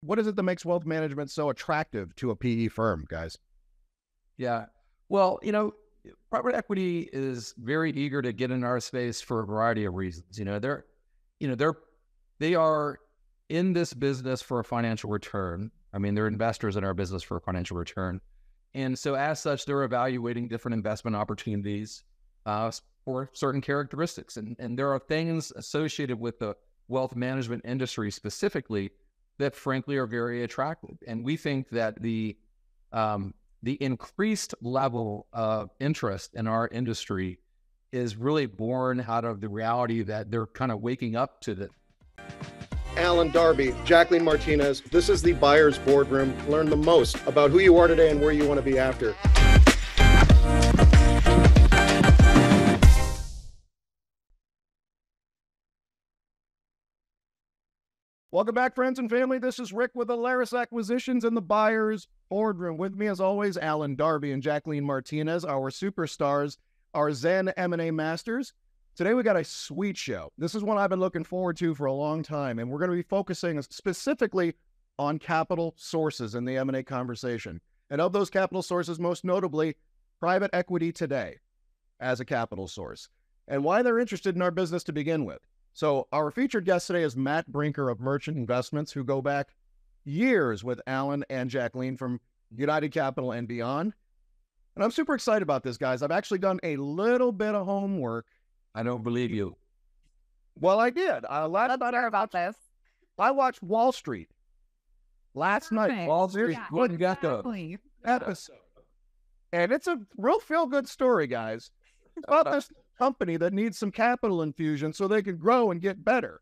what is it that makes wealth management so attractive to a PE firm, guys? Yeah. Well, you know, private equity is very eager to get in our space for a variety of reasons. You know, they're, you know, they're, they are in this business for a financial return. I mean, they're investors in our business for a financial return. And so, as such, they're evaluating different investment opportunities uh, for certain characteristics. And, and there are things associated with the wealth management industry specifically that, frankly, are very attractive. And we think that the um, the increased level of interest in our industry is really born out of the reality that they're kind of waking up to the Allen Darby, Jacqueline Martinez. This is the Buyers Boardroom. Learn the most about who you are today and where you want to be after. Welcome back, friends and family. This is Rick with Alaris Acquisitions and the Buyers Boardroom. With me, as always, Allen Darby and Jacqueline Martinez, our superstars, our Zen M&A masters. Today we got a sweet show. This is one I've been looking forward to for a long time, and we're going to be focusing specifically on capital sources in the M&A conversation. And of those capital sources, most notably, private equity today as a capital source, and why they're interested in our business to begin with. So our featured guest today is Matt Brinker of Merchant Investments, who go back years with Allen and Jacqueline from United Capital and beyond. And I'm super excited about this, guys. I've actually done a little bit of homework I don't believe you. Well, I did. Uh, last night, about this. I watched Wall Street last Perfect. night. Wall Street. Yeah, What you got exactly. episode. And it's a real feel good story, guys. It's about this company that needs some capital infusion so they can grow and get better.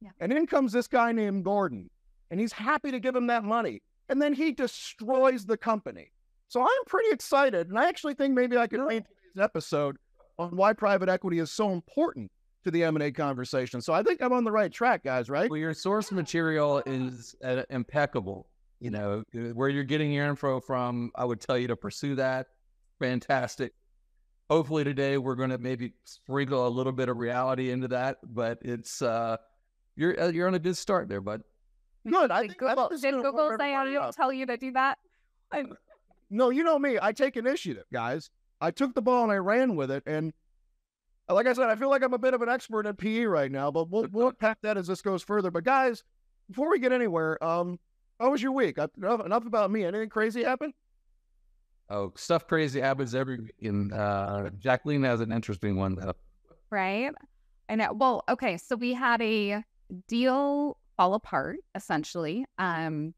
Yeah. And in comes this guy named Gordon, and he's happy to give him that money. And then he destroys the company. So I'm pretty excited. And I actually think maybe I could name today's episode on why private equity is so important to the M&A conversation. So I think I'm on the right track, guys, right? Well, your source material is uh, impeccable. You know, where you're getting your info from, I would tell you to pursue that. Fantastic. Hopefully today we're going to maybe sprinkle a little bit of reality into that, but it's uh you're uh, you're on a good start there, bud. Good. I Did think, I Google, think did Google say I everybody don't tell you to do that? I, No, you know me. I take initiative, guys. I took the ball and I ran with it. And uh, like I said, I feel like I'm a bit of an expert at PE right now, but we'll, we'll unpack that as this goes further. But guys, before we get anywhere, um, how was your week? Enough, enough about me. Anything crazy happen? Oh, stuff crazy happens every week, and uh, Jacqueline has an interesting one. Though. right? I know. Well, okay. So we had a deal fall apart essentially. Um,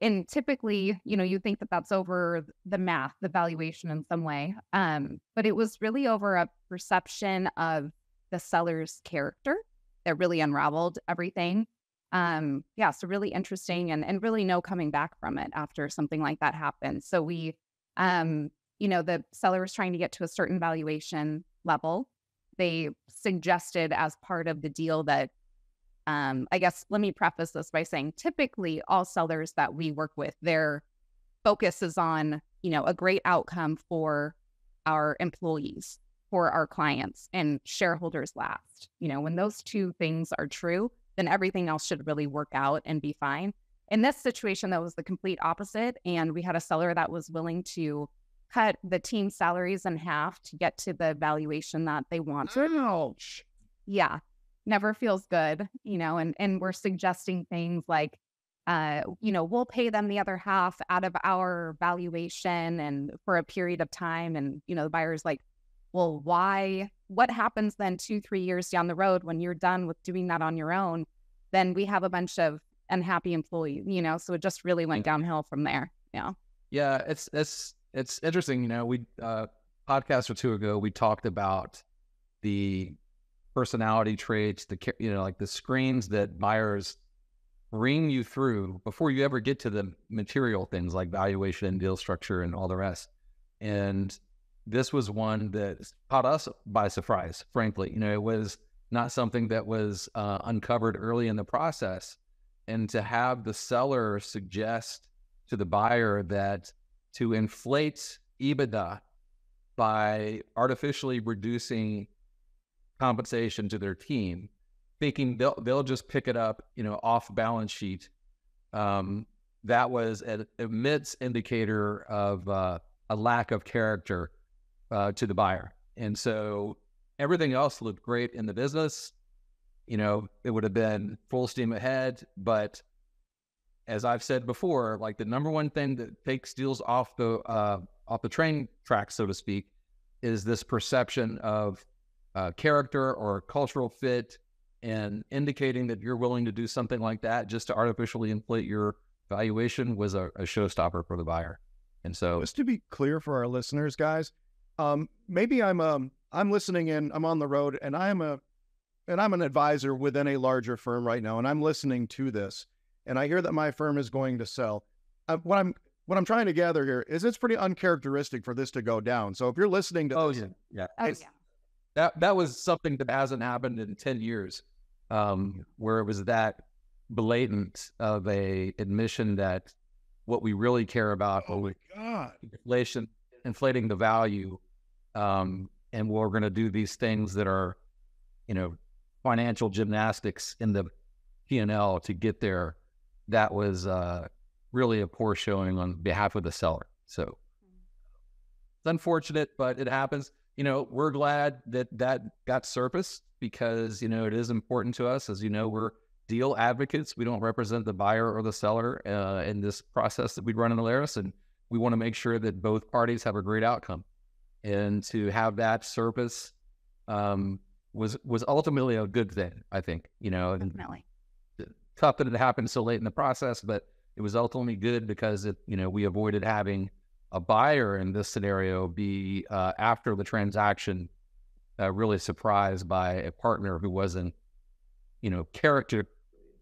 and typically, you know, you think that that's over the math, the valuation in some way. Um, but it was really over a perception of the seller's character that really unraveled everything. Um, yeah, so really interesting and and really no coming back from it after something like that happened. So we um, you know, the seller was trying to get to a certain valuation level. They suggested as part of the deal that um, I guess let me preface this by saying typically all sellers that we work with, their focus is on, you know, a great outcome for our employees, for our clients, and shareholders last. You know, when those two things are true, then everything else should really work out and be fine. In this situation, that was the complete opposite. And we had a seller that was willing to cut the team salaries in half to get to the valuation that they wanted Ouch. yeah never feels good you know and and we're suggesting things like uh you know we'll pay them the other half out of our valuation and for a period of time and you know the buyer's like well why what happens then 2 3 years down the road when you're done with doing that on your own then we have a bunch of unhappy employees you know so it just really went downhill from there yeah Yeah, it's it's it's interesting. You know, we uh, podcast or two ago we talked about the personality traits, the you know, like the screens that buyers bring you through before you ever get to the material things like valuation and deal structure and all the rest. And this was one that caught us by surprise. Frankly, you know, it was not something that was uh, uncovered early in the process, and to have the seller suggest to the buyer that to inflate EBITDA by artificially reducing compensation to their team, thinking they'll they'll just pick it up, you know, off balance sheet um, that was an immense indicator of uh, a lack of character uh, to the buyer. And so everything else looked great in the business. You know, it would have been full steam ahead. But as I've said before, like the number one thing that takes deals off the uh, off the train track, so to speak, is this perception of uh, character or cultural fit and indicating that you're willing to do something like that just to artificially inflate your valuation was a, a showstopper for the buyer. And so, just to be clear for our listeners, guys, um, maybe I'm um, I'm listening in, I'm on the road, and I'm a and I'm an advisor within a larger firm right now, and I'm listening to this, and I hear that my firm is going to sell. Uh, what I'm what I'm trying to gather here is it's pretty uncharacteristic for this to go down. So if you're listening to, oh this, yeah, yeah, Oh, yeah. that that was something that hasn't happened in ten years, um, where it was that blatant of a admission that what we really care about, oh what my god, inflation, inflating the value, um, and we're going to do these things that are, you know, financial gymnastics in the P and L to get there. That was uh, really a poor showing on behalf of the seller. So it's unfortunate, but it happens. You know, we're glad that that got surfaced because you know it is important to us. As you know, we're deal advocates. We don't represent the buyer or the seller uh, in this process that we run in Alaris, and we want to make sure that both parties have a great outcome. And to have that surface um, was was ultimately a good thing, I think. You know, Definitely. tough that it happened so late in the process, but it was ultimately good because it, you know, we avoided having a buyer in this scenario be uh, after the transaction uh, really surprised by a partner who wasn't, you know, character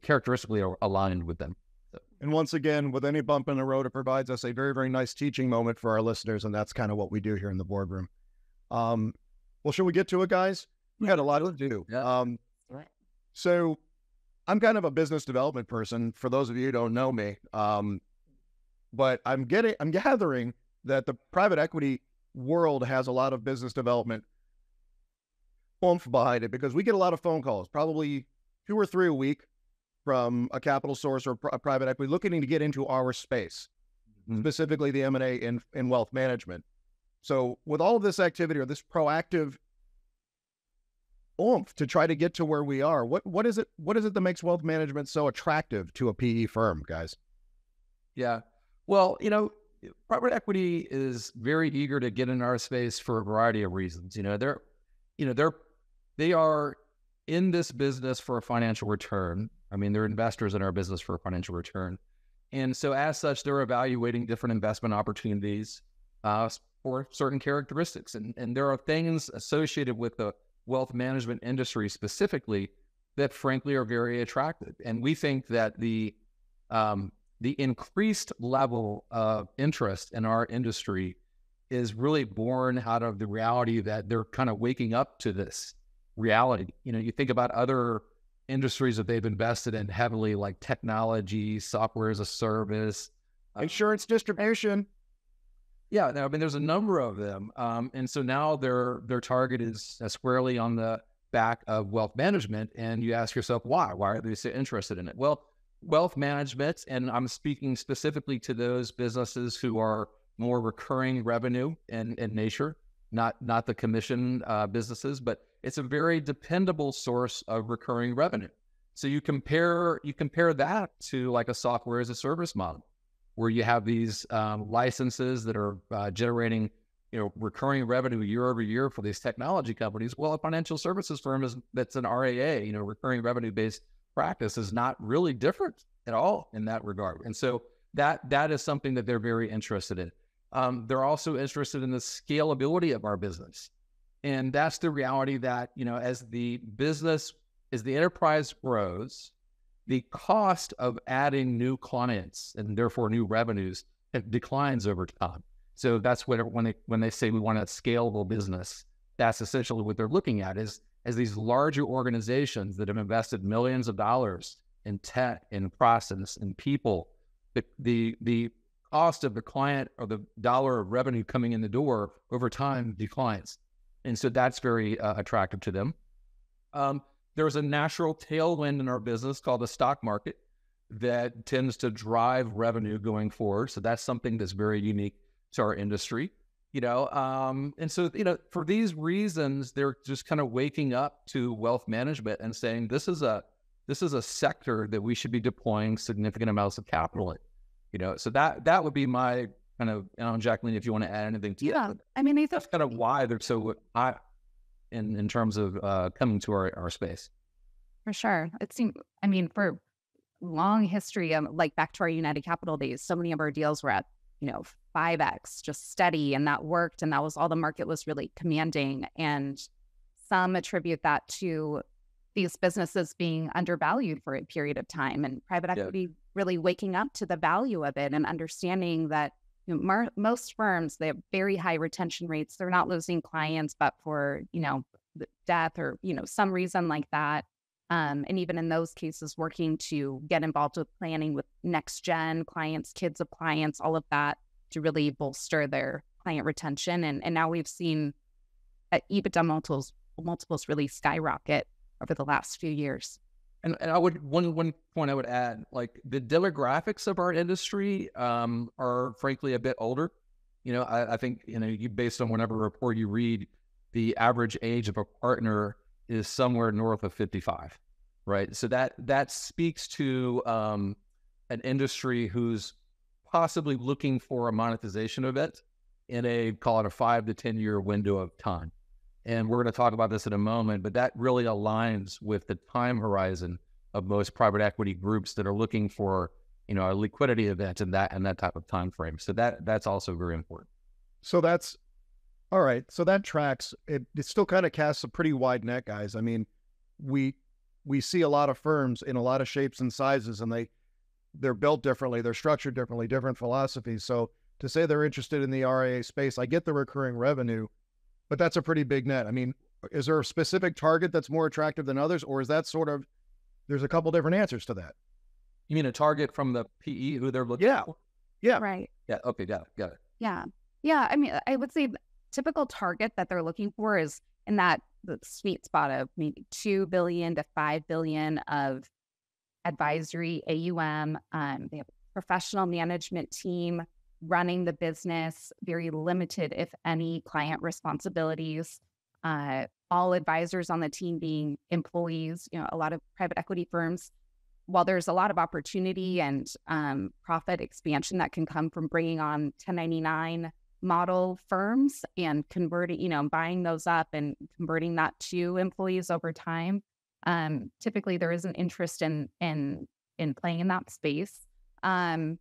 characteristically aligned with them. And once again, with any bump in the road, it provides us a very, very nice teaching moment for our listeners, and that's kind of what we do here in the boardroom. Um, well, should we get to it, guys? We had a lot to do. Yeah. Um, Right. so I'm kind of a business development person. For those of you who don't know me, um, but I'm getting, I'm gathering that the private equity world has a lot of business development oomph behind it because we get a lot of phone calls, probably two or three a week from a capital source or a private equity looking to get into our space, Mhm. specifically the M and A in in wealth management. So, with all of this activity or this proactive oomph to try to get to where we are, what what is it? What is it that makes wealth management so attractive to a PE firm, guys? Yeah. Well, you know, private equity is very eager to get in our space for a variety of reasons. You know, they're, you know, they're, they are in this business for a financial return. I mean, they're investors in our business for a financial return. And so as such, they're evaluating different investment opportunities uh, for certain characteristics. And, and there are things associated with the wealth management industry specifically that frankly are very attractive. And we think that the, um, the increased level of interest in our industry is really born out of the reality that they're kind of waking up to this reality. You know, you think about other industries that they've invested in heavily, like technology, software as a service, uh, Insurance distribution. Yeah, I mean, there's a number of them, um, and so now their their target is uh, squarely on the back of wealth management, and you ask yourself why? Why are they so interested in it? Well, wealth management, and I'm speaking specifically to those businesses who are more recurring revenue in, in nature, not not the commission uh, businesses, but it's a very dependable source of recurring revenue. So you compare you compare that to like a software as a service model where you have these um, licenses that are uh, generating you know recurring revenue year over year for these technology companies. Well, a financial services firm is that's an RIA, you know, recurring revenue based practice is not really different at all in that regard. And so that that is something that they're very interested in. Um, they're also interested in the scalability of our business, and that's the reality that you know as the business as the enterprise grows, the cost of adding new clients and therefore new revenues declines over time. So that's what when they when they say we want a scalable business, that's essentially what they're looking at is as these larger organizations that have invested millions of dollars in tech, in process, in people, the the the cost of the client or the dollar of revenue coming in the door over time declines, and so that's very uh, attractive to them. Um, there's a natural tailwind in our business called the stock market. that tends to drive revenue going forward. So that's something that's very unique to our industry, you know. Um, and so, you know, for these reasons, they're just kind of waking up to wealth management and saying this is a this is a sector that we should be deploying significant amounts of capital in. You know, so that that would be my kind of, Jacqueline, if you want to add anything to Yeah, that. I mean, I think That's kind of why they're so high in in terms of uh, coming to our, our space. For sure. It seemed, I mean, for long history, um, like back to our United Capital days, so many of our deals were at, you know, 5x, just steady, and that worked. And that was all the market was really commanding. And some attribute that to these businesses being undervalued for a period of time and private Yeah. equity really waking up to the value of it and understanding that you know, mar- most firms they have very high retention rates. They're not losing clients but for you know death or you know some reason like that um, and even in those cases working to get involved with planning with next gen clients kids of clients all of that to really bolster their client retention and and now we've seen uh, ebitda multiples multiples really skyrocket over the last few years And, and I would one one point I would add, like the demographics of our industry um, are frankly a bit older. You know, I, I think you know, you based on whatever report you read, the average age of a partner is somewhere north of fifty five, right? So that that speaks to um, an industry who's possibly looking for a monetization event in a call it a five to ten year window of time. And we're going to talk about this in a moment, but that really aligns with the time horizon of most private equity groups that are looking for, you know, a liquidity event and that and that type of time frame. So that that's also very important. So that's all right. So that tracks. It, it still kind of casts a pretty wide net, guys. I mean, we we see a lot of firms in a lot of shapes and sizes, and they they're built differently, they're structured differently, different philosophies. So to say they're interested in the RIA space, I get the recurring revenue, but that's a pretty big net. I mean, is there a specific target that's more attractive than others, or is that sort of there's a couple different answers to that? You mean a target from the PE who they're looking Yeah. for? Yeah. right Yeah. Okay. Got it. Got it. Yeah. Yeah. I mean, I would say typical target that they're looking for is in that the sweet spot of maybe 2 billion to 5 billion of advisory AUM. Um, they have a professional management team running the business, very limited, if any, client responsibilities. Uh, all advisors on the team being employees. You know, a lot of private equity firms while there's a lot of opportunity and um, profit expansion that can come from bringing on 1099 model firms and converting, you know, buying those up and converting that to employees over time, um, typically there is an interest in in in playing in that space, um,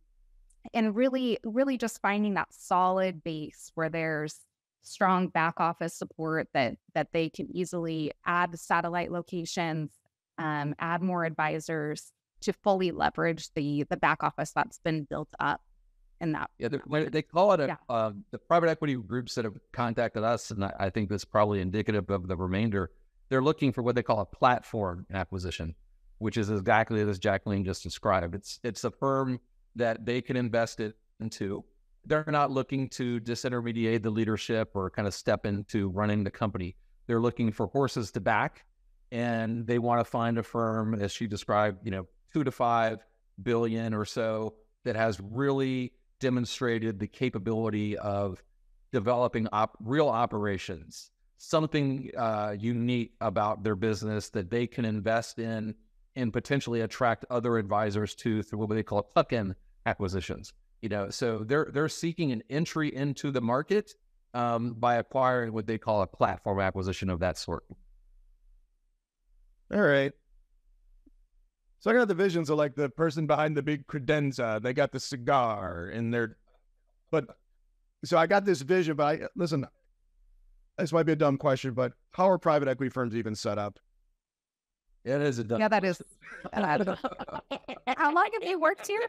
and really, really just finding that solid base where there's strong back office support that that they can easily add satellite locations um, add more advisors to fully leverage the the back office that's been built up in that. Yeah, they- when they call it a Yeah. um, the private equity groups that have contacted us, and I, I think that's probably indicative of the remainder. They're looking for what they call a platform acquisition, which is exactly as Jacqueline just described. It's it's a firm that they can invest it into. They're not looking to disintermediate the leadership or kind of step into running the company. They're looking for horses to back, and they want to find a firm, as she described, you know, two to five billion or so that has really demonstrated the capability of developing op- real operations, something uh, unique about their business that they can invest in and potentially attract other advisors to through what they call a tuck-in acquisitions. You know, so they're they're seeking an entry into the market um, by acquiring what they call a platform acquisition of that sort. All right. So I got the visions of like the person behind the big credenza. They got the cigar and they're, but so I got this vision. But I listen. This might be a dumb question, but how are private equity firms even set up? It is a dumb Yeah, that is. How long have you worked here?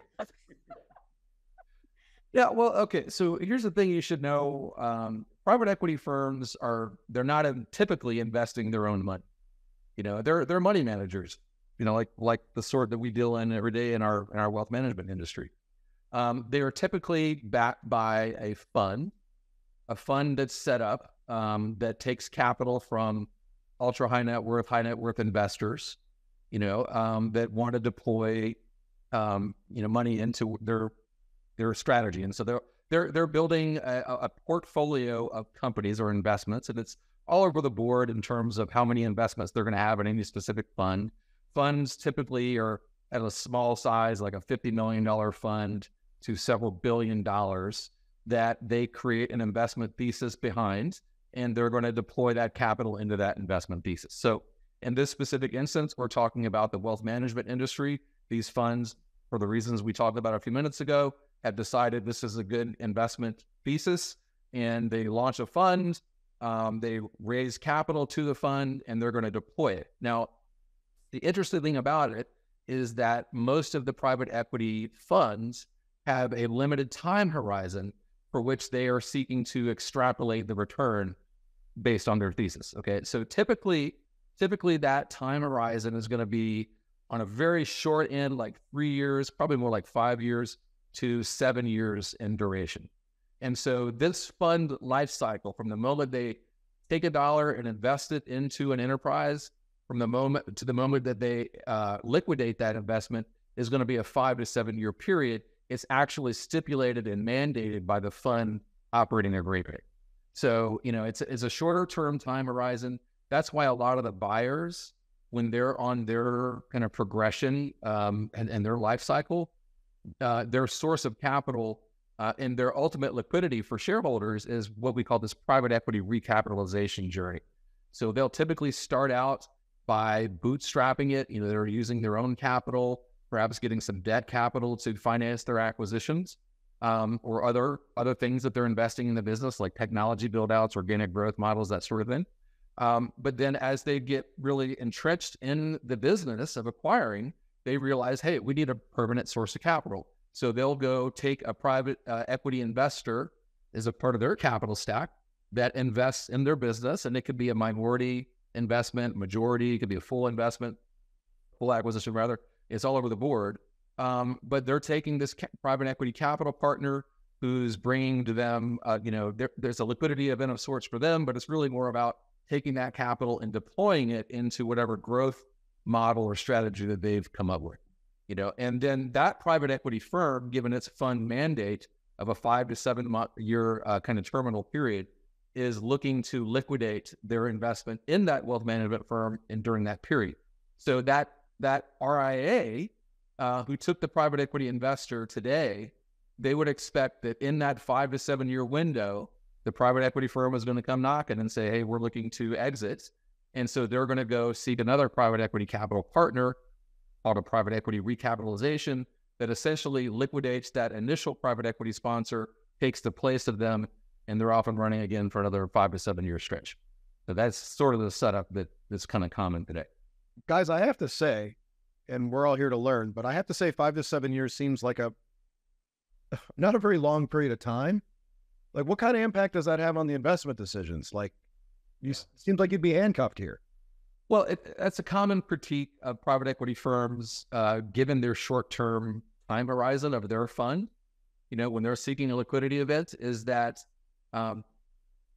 Yeah, well, okay. So here's the thing you should know: um, private equity firms are they're not in, typically investing their own money. You know, they're they're money managers. You know, like like the sort that we deal in every day in our in our wealth management industry. Um, they are typically backed by a fund, a fund that's set up um, that takes capital from ultra high net worth, high net worth investors. You know, um, that want to deploy um, you know money into their their strategy, and so they're they're they're building a, a portfolio of companies or investments, and it's all over the board in terms of how many investments they're going to have in any specific fund. Funds typically are at a small size, like a $50 million fund to several billion dollars, that they create an investment thesis behind, and they're going to deploy that capital into that investment thesis. So, in this specific instance, we're talking about the wealth management industry. These funds, for the reasons we talked about a few minutes ago, have decided this is a good investment thesis, and they launch a fund um, they raise capital to the fund and they're going to deploy it. Now, the interesting thing about it is that most of the private equity funds have a limited time horizon for which they are seeking to extrapolate the return based on their thesis. Okay. So typically, typically that time horizon is going to be on a very short end, like three years, probably more like five years to seven years in duration. And so this fund life cycle, from the moment they take a dollar and invest it into an enterprise, from the moment to the moment that they uh, liquidate that investment, is going to be a five to seven year period. It's actually stipulated and mandated by the fund operating agreement. So you know it's it's a shorter term time horizon. That's why a lot of the buyers, when they're on their kind of progression um, and, and their life cycle, uh, their source of capital uh, and their ultimate liquidity for shareholders is what we call this private equity recapitalization journey. So they'll typically start out by bootstrapping it. You know, they're using their own capital, perhaps getting some debt capital to finance their acquisitions, um, or other other things that they're investing in the business, like technology buildouts, organic growth models, that sort of thing. Um, but then, as they get really entrenched in the business of acquiring, they realize, hey, we need a permanent source of capital. So they'll go take a private uh, equity investor as a part of their capital stack that invests in their business, and it could be a minority investment, majority, it could be a full investment, full acquisition rather. It's all over the board. Um, but they're taking this ca- private equity capital partner who's bringing to them, uh, you know, there, there's a liquidity event of sorts for them, but it's really more about taking that capital and deploying it into whatever growth model or strategy that they've come up with you know, and then that private equity firm, given its fund mandate of a five to seven month year uh, kind of terminal period, is looking to liquidate their investment in that wealth management firm and during that period. So that that RIA uh, who took the private equity investor today, they would expect that in that five to seven year window, the private equity firm is going to come knocking and say, "Hey, we're looking to exit," and so they're going to go seek another private equity capital partner called a private equity recapitalization that essentially liquidates that initial private equity sponsor, takes the place of them, and they're off and running again for another five to seven year stretch. So that's sort of the setup that that's kind of common today. Guys, I have to say, and we're all here to learn, but I have to say five to seven years seems like a not a very long period of time. Like what kind of impact does that have on the investment decisions? Like you seems like you'd be handcuffed here. Well, it, that's a common critique of private equity firms, uh, given their short-term time horizon of their fund. You know, when they're seeking a liquidity event, is that um,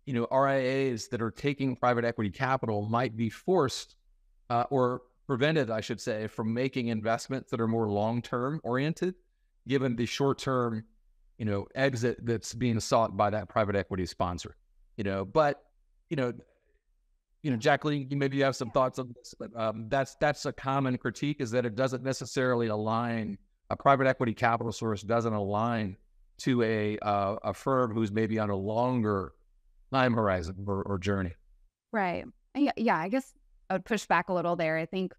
you know RIAs that are taking private equity capital might be forced uh, or prevented, I should say, from making investments that are more long-term oriented, given the short-term, you know, exit that's being sought by that private equity sponsor. You know, but you know, you know, Jacqueline, maybe you have some thoughts on this, but um, that's that's a common critique is that it doesn't necessarily align. A private equity capital source doesn't align to a uh, a firm who's maybe on a longer time horizon or, or journey. Right. Yeah. Yeah. I guess I would push back a little there. I think.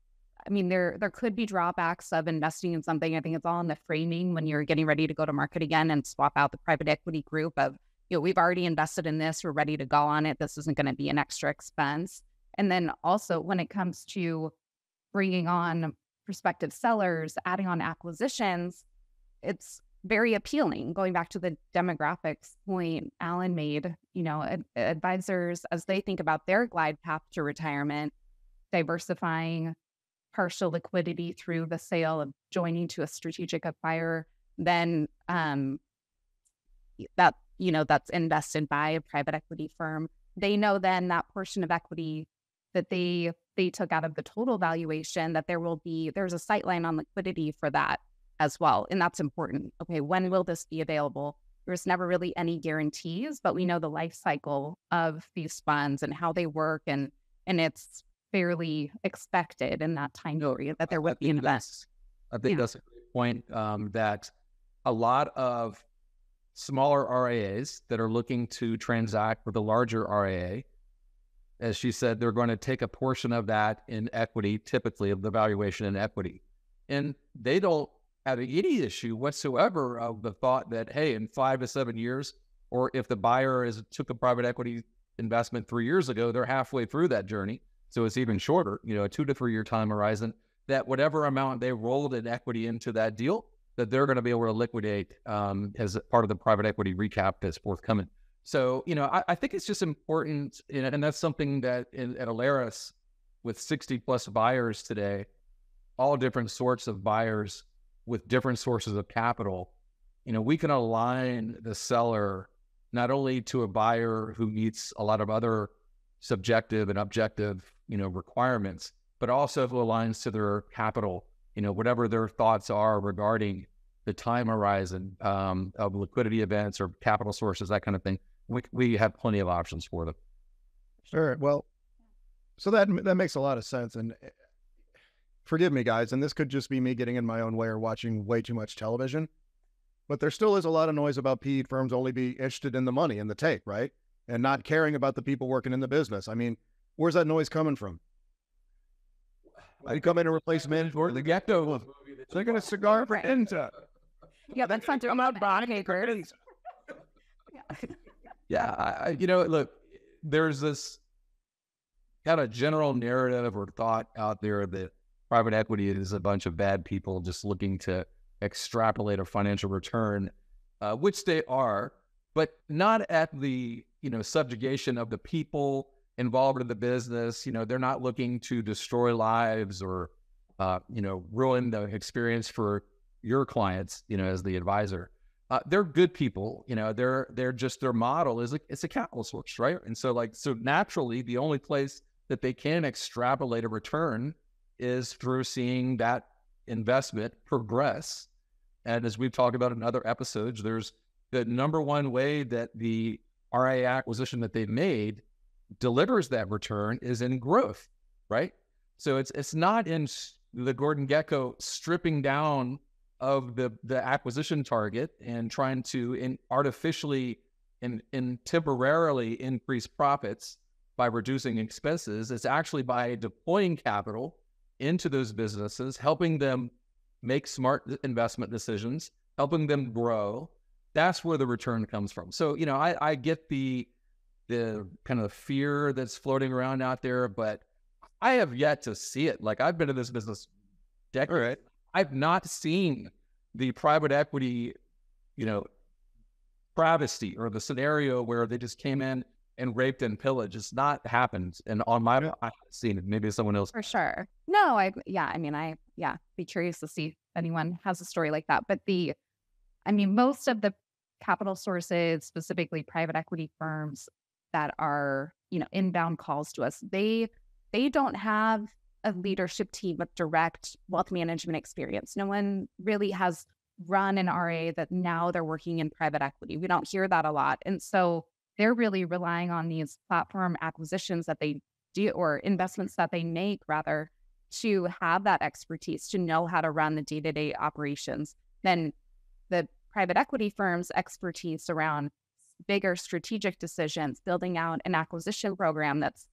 I mean, there there could be drawbacks of investing in something. I think it's all in the framing when you're getting ready to go to market again and swap out the private equity group of you know, we've already invested in this, we're ready to go on it. This isn't going to be an extra expense. And then also when it comes to bringing on prospective sellers, adding on acquisitions, it's very appealing. Going back to the demographics point Allen made, you know, ad- advisors as they think about their glide path to retirement, diversifying partial liquidity through the sale of joining to a strategic acquirer, then um, that you know, that's invested by a private equity firm, they know then that portion of equity that they they took out of the total valuation that there will be there's a sight line on liquidity for that as well. And that's important. Okay, when will this be available? There's never really any guarantees, but we know the life cycle of these funds and how they work and and it's fairly expected in that time period that there would be an event. I think Yeah. that's a great point. Um, that a lot of smaller RIAs that are looking to transact with a larger RIA, as she said, they're going to take a portion of that in equity, typically of the valuation in equity, and they don't have any issue whatsoever of the thought that hey, in five to seven years, or if the buyer is took a private equity investment three years ago, they're halfway through that journey, so it's even shorter, you know, a two to three year time horizon that whatever amount they rolled in equity into that deal, that they're going to be able to liquidate um, as part of the private equity recap that's forthcoming. So, you know, I, I think it's just important, and and that's something that in, at Alaris, with 60 plus buyers today, all different sorts of buyers with different sources of capital, you know, we can align the seller not only to a buyer who meets a lot of other subjective and objective, you know, requirements, but also aligns to their capital, you know, whatever their thoughts are regarding the time horizon um, of liquidity events or capital sources, that kind of thing. We, we have plenty of options for them. Sure. Well, so that that makes a lot of sense. And eh, forgive me, guys, and this could just be me getting in my own way or watching way too much television. But there still is a lot of noise about PE firms only be interested in the money and the take, right? And not caring about the people working in the business. I mean, where's that noise coming from? They come in and replace management. The Gekko. Taking a cigar for Inta. Yeah, that's not I'm not buying acres. Yeah, I, I- you know, look, there's this kind of general narrative or thought out there that private equity is a bunch of bad people just looking to extrapolate a financial return, uh, which they are, but not at the you know subjugation of the people involved in the business. You know, they're not looking to destroy lives or uh, you know ruin the experience for your clients. You know, as the advisor uh, they're good people. You know, they're they're just their model is a, it's a capital source, right? And so like so naturally, the only place that they can extrapolate a return is through seeing that investment progress. And as we've talked about in other episodes, there's the number one way that the RA acquisition that they've made delivers that return is in growth, right? So it's it's not in the Gordon Gekko stripping down of the the acquisition target and trying to in artificially and and temporarily increase profits by reducing expenses. It's actually by deploying capital into those businesses, helping them make smart investment decisions, helping them grow. That's where the return comes from. So, you know, I, I get the the kind of fear that's floating around out there, but I have yet to see it. Like I've been in this business decades. All right. I've not seen the private equity, you know, travesty or the scenario where they just came in and raped and pillaged. It's not happened. And on my, Yeah. I haven't seen it. Maybe someone else. For sure. No, I yeah, I mean I yeah, be curious to see if anyone has a story like that. But the I mean, most of the capital sources, specifically private equity firms that are, you know, inbound calls to us, they they don't have a leadership team with direct wealth management experience. No one really has run an RA that now they're working in private equity. We don't hear that a lot. And so they're really relying on these platform acquisitions that they do or investments that they make rather to have that expertise to know how to run the day-to-day operations then the private equity firm's expertise around bigger strategic decisions building out an acquisition program that's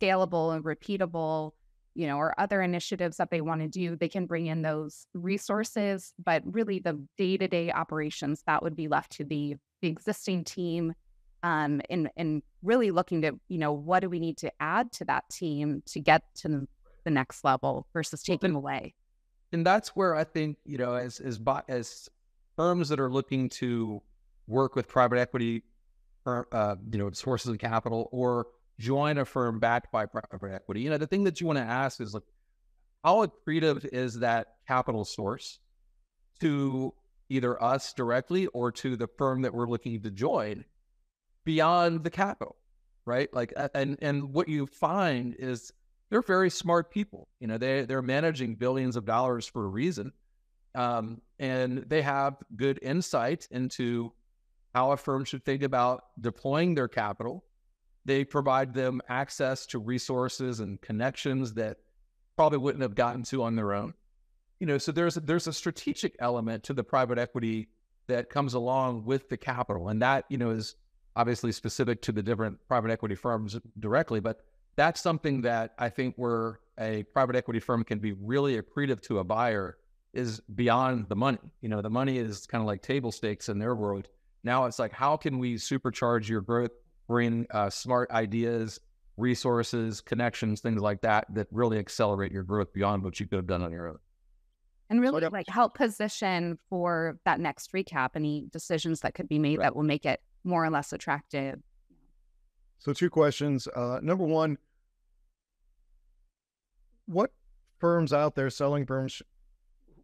scalable and repeatable you know or other initiatives that they want to do they can bring in those resources but really the day-to-day operations that would be left to the the existing team um, and and really looking to you know what do we need to add to that team to get to the- the next level versus taking away. and that's where I think you know, as as as firms that are looking to work with private equity, uh, you know, sources of capital, or join a firm backed by private equity, you know, the thing that you want to ask is like, how accretive is that capital source to either us directly or to the firm that we're looking to join beyond the capital, right? Like, and and what you find is they're very smart people. You know, they they're managing billions of dollars for a reason, um, and they have good insight into how a firm should think about deploying their capital. They provide them access to resources and connections that probably wouldn't have gotten to on their own. You know, so there's a, there's a strategic element to the private equity that comes along with the capital, and that you know is obviously specific to the different private equity firms directly, but that's something that I think where a private equity firm can be really accretive to a buyer is beyond the money. You know, the money is kind of like table stakes in their world. Now it's like, how can we supercharge your growth, bring uh, smart ideas, resources, connections, things like that, that really accelerate your growth beyond what you could have done on your own. And really like help position for that next recap, any decisions that could be made right. that will make it more or less attractive. So, two questions. Uh, number one, what firms out there, selling firms,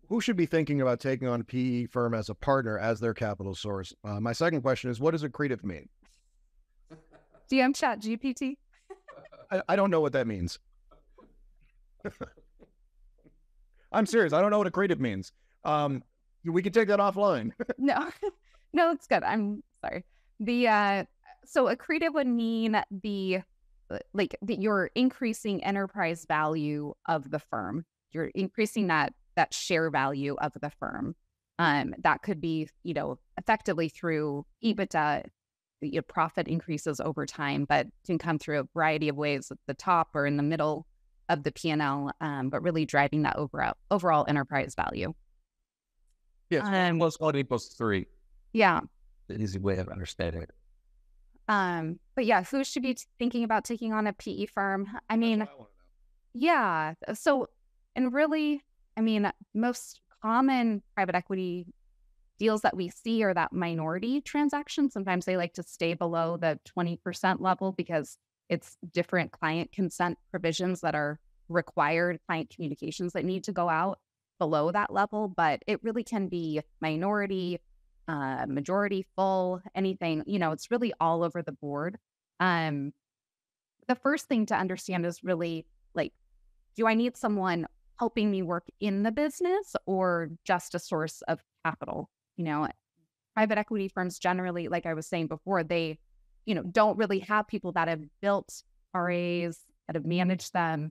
who should be thinking about taking on a PE firm as a partner as their capital source? Uh, my second question is, what does accretive mean? DM ChatGPT? I, I don't know what that means. I'm serious. I don't know what accretive means. Um, we can take that offline. no, no, it's good. I'm sorry. The uh, so accretive would mean the like that you're increasing enterprise value of the firm. You're increasing that that share value of the firm. Um, that could be, you know, effectively through EBITDA, your profit increases over time, but can come through a variety of ways at the top or in the middle of the P&L, um, but really driving that overall overall enterprise value. Yes, um, plus one equals three. Yeah, the easy way of understanding it. Um, but yeah, who should be thinking about taking on a PE firm? I mean, I yeah. So, and really, I mean, most common private equity deals that we see are that minority transaction. Sometimes they like to stay below the 20% level because it's different client consent provisions that are required, client communications that need to go out below that level. But it really can be minority, uh, majority full, anything, you know, it's really all over the board. Um, the first thing to understand is really like, do I need someone helping me work in the business or just a source of capital? You know, private equity firms generally, like I was saying before, they, you know, don't really have people that have built RAs that have managed them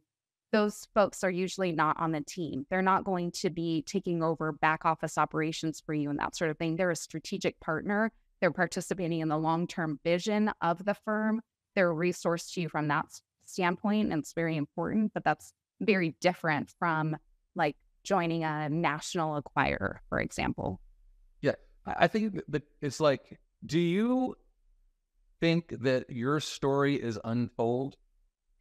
those folks are usually not on the team. They're not going to be taking over back office operations for you and that sort of thing. They're a strategic partner. They're participating in the long term vision of the firm. They're a resource to you from that standpoint. And it's very important, but that's very different from like joining a national acquirer, for example. Yeah. I think that it's like, do you think that your story is unfold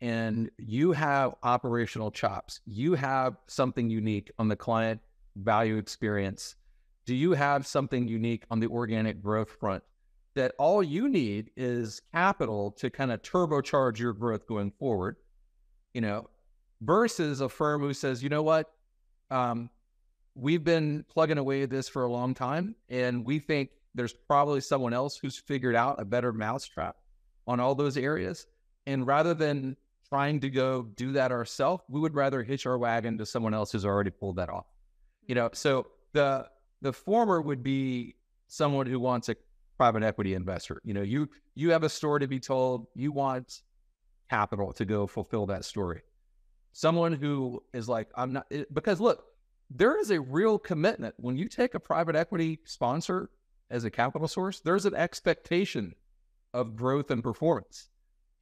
and you have operational chops, you have something unique on the client value experience, do you have something unique on the organic growth front that all you need is capital to kind of turbocharge your growth going forward, you know, versus a firm who says, you know what, um, we've been plugging away at this for a long time, and we think there's probably someone else who's figured out a better mousetrap on all those areas. And rather than trying to go do that ourselves, we would rather hitch our wagon to someone else who's already pulled that off. You know, so the the former would be someone who wants a private equity investor. You know, you you have a story to be told, you want capital to go fulfill that story. Someone who is like, I'm not it, because look, there is a real commitment when you take a private equity sponsor as a capital source, there's an expectation of growth and performance.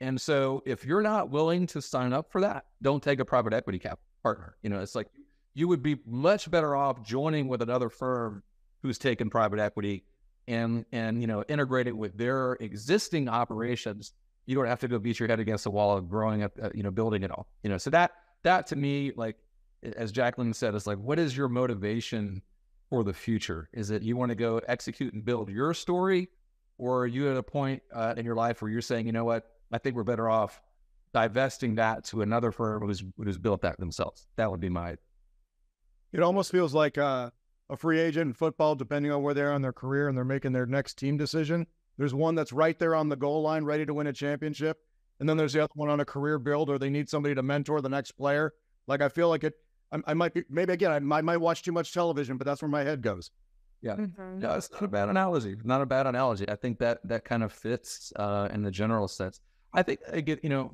And so if you're not willing to sign up for that, don't take a private equity cap partner. You know, it's like you would be much better off joining with another firm who's taken private equity and and you know integrate it with their existing operations. You don't have to go beat your head against the wall of growing up, uh, you know, building it all. You know, so that that to me, like as Jacqueline said, is like, what is your motivation for the future? Is it you want to go execute and build your story, or are you at a point uh, in your life where you're saying, you know what, I think we're better off divesting that to another firm who's who's built that themselves. That would be my. It almost feels like uh, a free agent in football, depending on where they are in their career and they're making their next team decision. There's one that's right there on the goal line, ready to win a championship, and then there's the other one on a career build, or they need somebody to mentor the next player. Like I feel like it. I, I might be maybe again I might, might watch too much television, but that's where my head goes. Yeah. Mhm. No, it's not a bad analogy. Not a bad analogy. I think that that kind of fits uh, in the general sense. I think I get you know,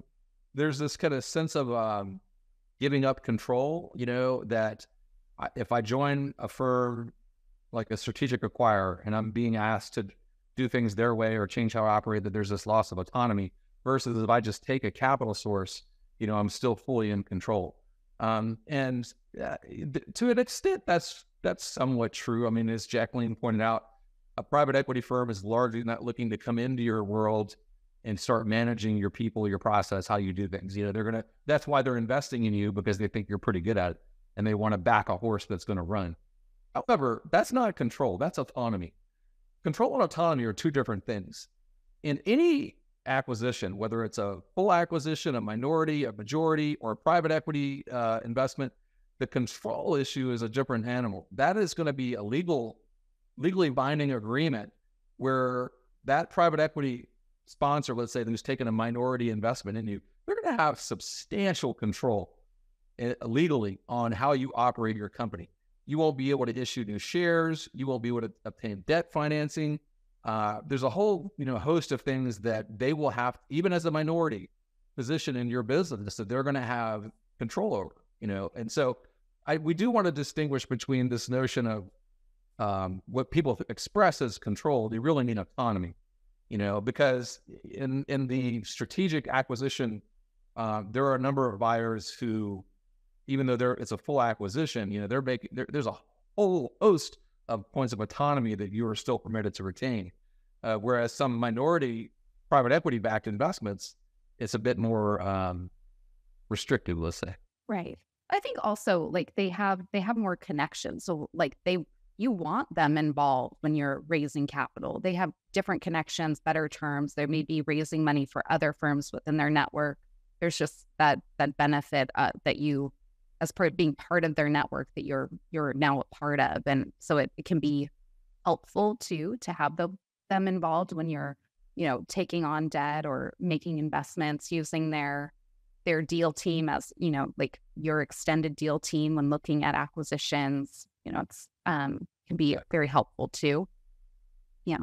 there's this kind of sense of um, giving up control. You know that I, if I join a firm like a strategic acquirer and I'm being asked to do things their way or change how I operate, that there's this loss of autonomy. Versus if I just take a capital source, you know, I'm still fully in control. Um, and uh, to an extent, that's that's somewhat true. I mean, as Jacqueline pointed out, a private equity firm is largely not looking to come into your world and start managing your people, your process, how you do things. You know, they're gonna. That's why they're investing in you because they think you're pretty good at it, and they want to back a horse that's going to run. However, that's not control. That's autonomy. Control and autonomy are two different things. In any acquisition, whether it's a full acquisition, a minority, a majority, or a private equity uh, investment, the control issue is a different animal. That is going to be a legal, legally binding agreement where that private equity sponsor, let's say, who's taken a minority investment in you, they're going to have substantial control uh, legally on how you operate your company. You won't be able to issue new shares. You won't be able to obtain debt financing. Uh, there's a whole, you know, host of things that they will have, even as a minority position in your business, that they're going to have control over. You know, and so I we do want to distinguish between this notion of um, what people express as control. They really mean autonomy. You know, because in in the strategic acquisition, uh, there are a number of buyers who, even though they're it's a full acquisition, you know, they're making there's a whole host of points of autonomy that you are still permitted to retain. Uh, whereas some minority private equity backed investments, it's a bit more um, restrictive, let's say. Right. I think also like they have they have more connections. So like they you want them involved when you're raising capital. They have different connections, better terms. They may be raising money for other firms within their network. There's just that that benefit uh, that you, as part of being part of their network, that you're you're now a part of, and so it, it can be helpful too to have the, them involved when you're you know taking on debt or making investments using their their deal team as you know like your extended deal team when looking at acquisitions. You know it's um can be very helpful too. Yeah.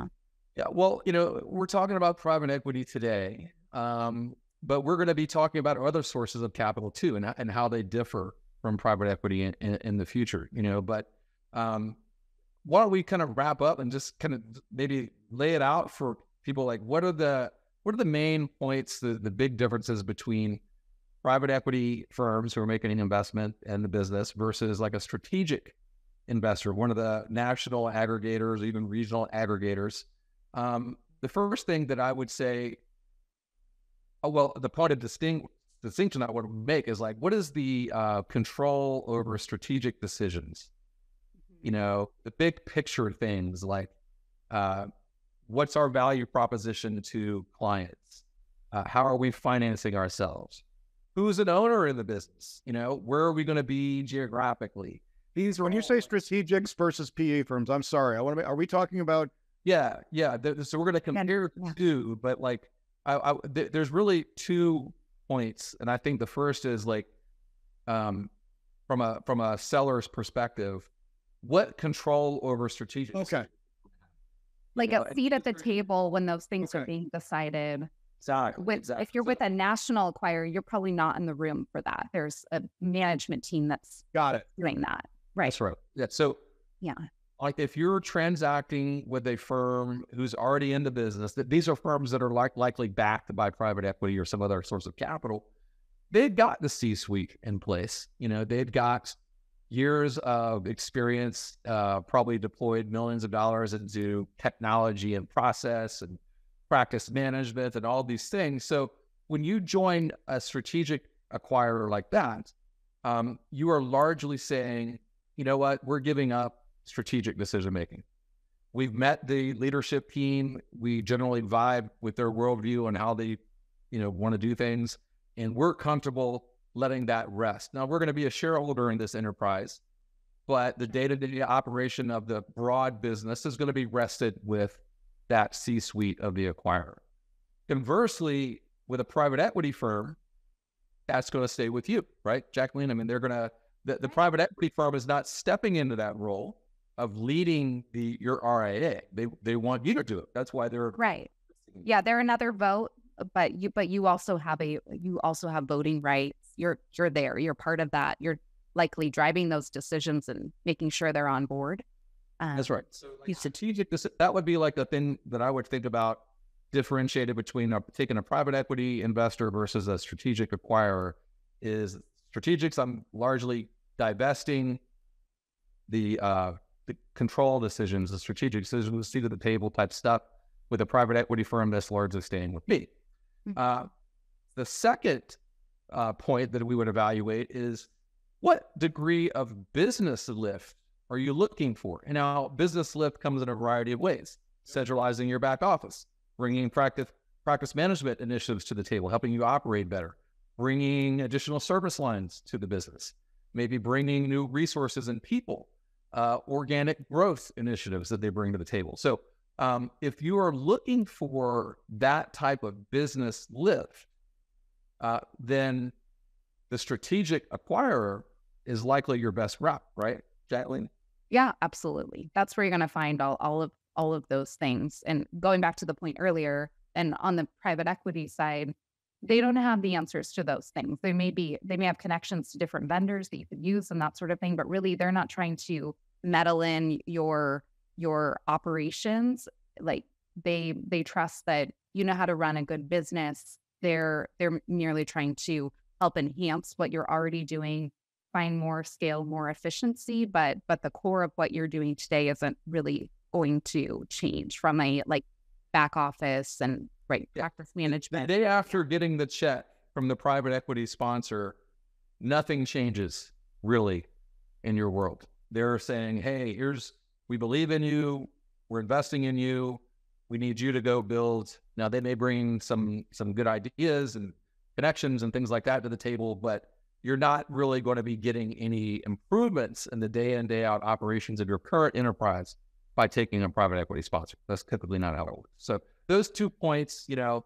Yeah, well, you know, we're talking about private equity today, um, but we're going to be talking about other sources of capital too, and and how they differ from private equity in, in, in the future. You know, but um, why don't we kind of wrap up and just kind of maybe lay it out for people? Like, what are the what are the main points, the the big differences between private equity firms who are making an investment in the business versus like a strategic investor, one of the national aggregators, even regional aggregators. Um, the first thing that I would say, oh, well, the point of distinct, distinction I would make is like, what is the uh, control over strategic decisions? You know, the big picture things like uh, what's our value proposition to clients? Uh, how are we financing ourselves? Who's an owner in the business? You know, where are we going to be geographically? These When you say strategics versus PE firms, I'm sorry. I want to. Are we talking about? Yeah, yeah. th- so we're going to compare yeah. two, but like, I, I, th- there's really two points, and I think the first is like, um, from a from a seller's perspective, what control over strategic? Okay. like a seat at the table when those things are being decided Exactly. with exactly. if you're with a national acquirer you're probably not in the room for that there's a management team that's Got it. doing that right That's right. Yeah. So Yeah. Like if you're transacting with a firm who's already in the business, that these are firms that are like likely backed by private equity or some other source of capital, they've got the C-suite in place. You know, they've got years of experience, uh, probably deployed millions of dollars into technology and process and practice management and all these things. So when you join a strategic acquirer like that, um, you are largely saying, you know what, we're giving up strategic decision making. We've met the leadership team. We generally vibe with their worldview and how they, you know, want to do things, and we're comfortable letting that rest. Now we're going to be a shareholder in this enterprise, but the day-to-day operation of the broad business is going to be rested with that C-suite of the acquirer. Conversely, with a private equity firm, that's going to stay with you, right, Jacqueline? I mean, they're going to the, the private equity firm is not stepping into that role of leading the your RIA. They they want you to do it. That's why they're right. Yeah, they're another vote, but you but you also have a you also have voting rights. You're you're there. You're part of that. You're likely driving those decisions and making sure they're on board. Um, That's right. So like strategic, that would be like the thing that I would think about differentiated between a, taking a private equity investor versus a strategic acquirer is strategics. I'm largely divesting the uh, the control decisions, the strategic decisions, the seat at the table type stuff with a private equity firm that's largely staying with me. Mm-hmm. Uh, the second uh, point that we would evaluate is what degree of business lift are you looking for? And now, business lift comes in a variety of ways centralizing your back office, bringing practice, practice management initiatives to the table, helping you operate better, bringing additional service lines to the business, maybe bringing new resources and people, uh, organic growth initiatives that they bring to the table. So, um, if you are looking for that type of business lift, uh, then the strategic acquirer is likely your best route, right, Jacqueline? Yeah, absolutely. That's where you're going to find all, all of all of those things. And going back to the point earlier, and on the private equity side, they don't have the answers to those things. They may be they may have connections to different vendors that you could use and that sort of thing, but really they're not trying to meddle in your your operations. Like they they trust that you know how to run a good business. They're they're merely trying to help enhance what you're already doing, find more scale, more efficiency, but but the core of what you're doing today isn't really going to change from a like back office and right practice management. The day after getting the check from the private equity sponsor, nothing changes really in your world. They're saying, "Hey, here's we believe in you. We're investing in you. We need you to go build." Now they may bring some some good ideas and connections and things like that to the table, but you're not really going to be getting any improvements in the day in day out operations of your current enterprise by taking a private equity sponsor. That's typically not how it works. So those two points, you know,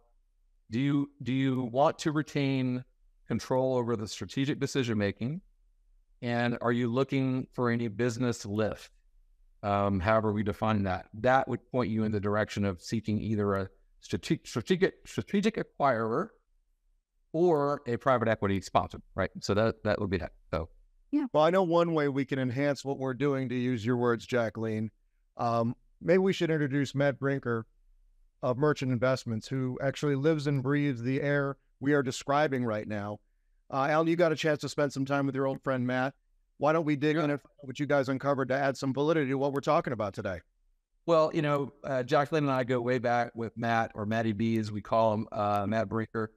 do you do you want to retain control over the strategic decision making, and are you looking for any business lift? Um, however we define that, that would point you in the direction of seeking either a strategic strategic, strategic acquirer or a private equity sponsor, right? So that that would be that. So yeah. Well, I know one way we can enhance what we're doing, to use your words, Jacqueline. Um, maybe we should introduce Matt Brinker of Merchant Investments, who actually lives and breathes the air we are describing right now. Uh, Allen, you got a chance to spend some time with your old friend Matt. Why don't we dig yeah. in and what you guys uncovered to add some validity to what we're talking about today? Well, you know, uh, Jacqueline and I go way back with Matt, or Matty B, as we call him, uh, Matt Brinker.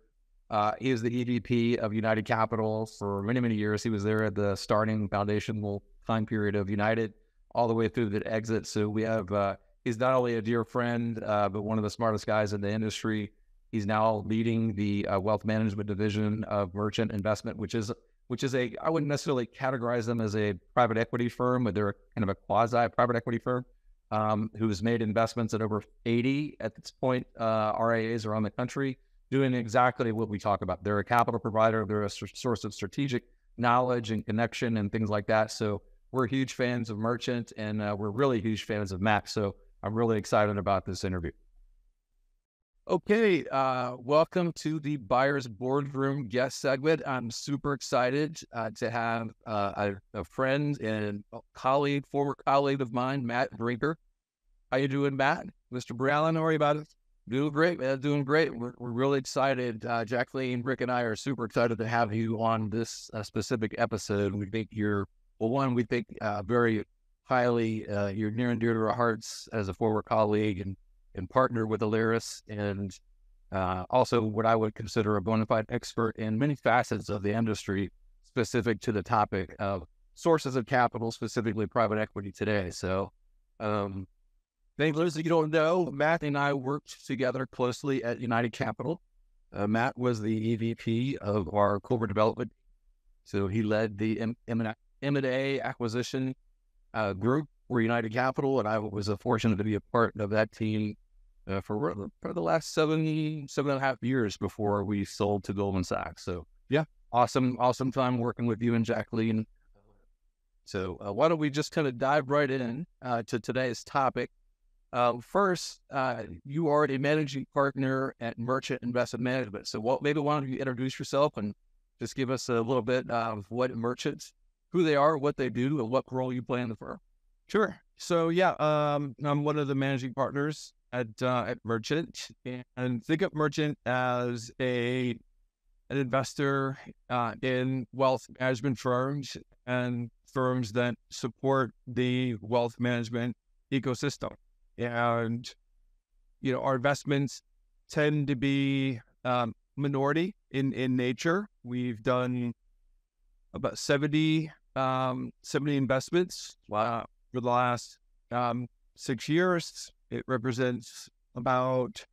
Uh, he is the EVP of United Capital for many, many years. He was there at the starting foundational time period of United, all the way through the exit. So we have uh, he's not only a dear friend, uh, but one of the smartest guys in the industry. He's now leading the uh, wealth management division of Merchant Investment, which is which is a I wouldn't necessarily categorize them as a private equity firm, but they're kind of a quasi private equity firm um, who has made investments at over 80 at this point uh, RIAs around the country doing exactly what we talk about. They're a capital provider, they're a source of strategic knowledge and connection and things like that. So we're huge fans of Merchant and uh, we're really huge fans of Max. So I'm really excited about this interview. Okay, uh, welcome to the Buyers Boardroom guest segment. I'm super excited uh, to have uh, a, a, friend and colleague, former colleague of mine, Matt Brinker. How you doing, Matt? Mr. Brown, how are you about it? Doing great, man. Doing great. We're, we're really excited. Uh, Jacqueline, Rick, and I are super excited to have you on this uh, specific episode. We think you're, well, one, we think uh, very highly, uh, you're near and dear to our hearts as a former colleague and, and partner with Alaris, and uh, also what I would consider a bona fide expert in many facets of the industry specific to the topic of sources of capital, specifically private equity today. So, um, Thank those you don't know, Matt and I worked together closely at United Capital. Uh, Matt was the EVP of our corporate development. So he led the M&A acquisition uh, group for United Capital, and I was fortunate to be a part of that team uh, for for the last seven seven and a half years before we sold to Goldman Sachs. So yeah, awesome awesome time working with you and Jacqueline. So uh, why don't we just kind of dive right in uh, to today's topic? Um, first, uh, you are a managing partner at Merchant Investment Management. So what, maybe why don't you introduce yourself and just give us a little bit of what Merchants, who they are, what they do, and what role you play in the firm. Sure. So yeah, um, I'm one of the managing partners at uh, at Merchant, and think of Merchant as a an investor uh, in wealth management firms and firms that support the wealth management ecosystem. And, you know, our investments tend to be um, minority in, in nature. We've done about 70, um, 70 investments uh, for the last um, six years. It represents about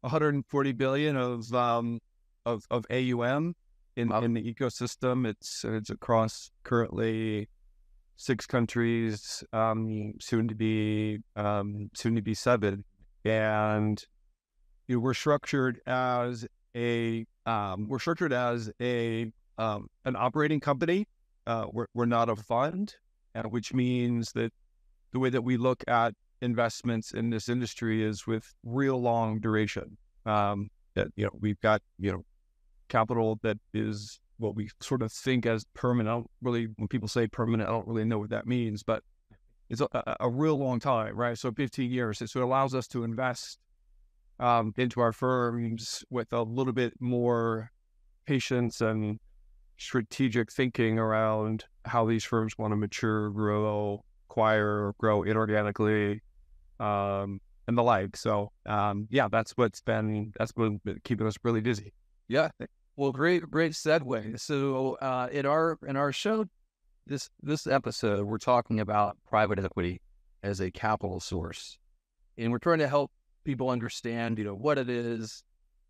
140 billion of um, of, of AUM in, wow. in the ecosystem. It's it's across currently six countries, um, soon to be um, soon to be seven, and you know, we're structured as a um, we're structured as a um, an operating company. Uh, we're we're not a fund, uh, which means that the way that we look at investments in this industry is with real long duration. Um, that you know we've got you know capital that is what we sort of think as permanent. I don't really, when people say permanent, I don't really know what that means, but it's a, a real long time, right? So 15 years. So it allows us to invest um, into our firms with a little bit more patience and strategic thinking around how these firms want to mature, grow, acquire, grow inorganically, um, and the like. So, um, yeah, that's what's been that's been keeping us really busy. Yeah. Well, great, great segue. So, uh, in our in our show, this this episode, we're talking about private equity as a capital source, and we're trying to help people understand, you know, what it is,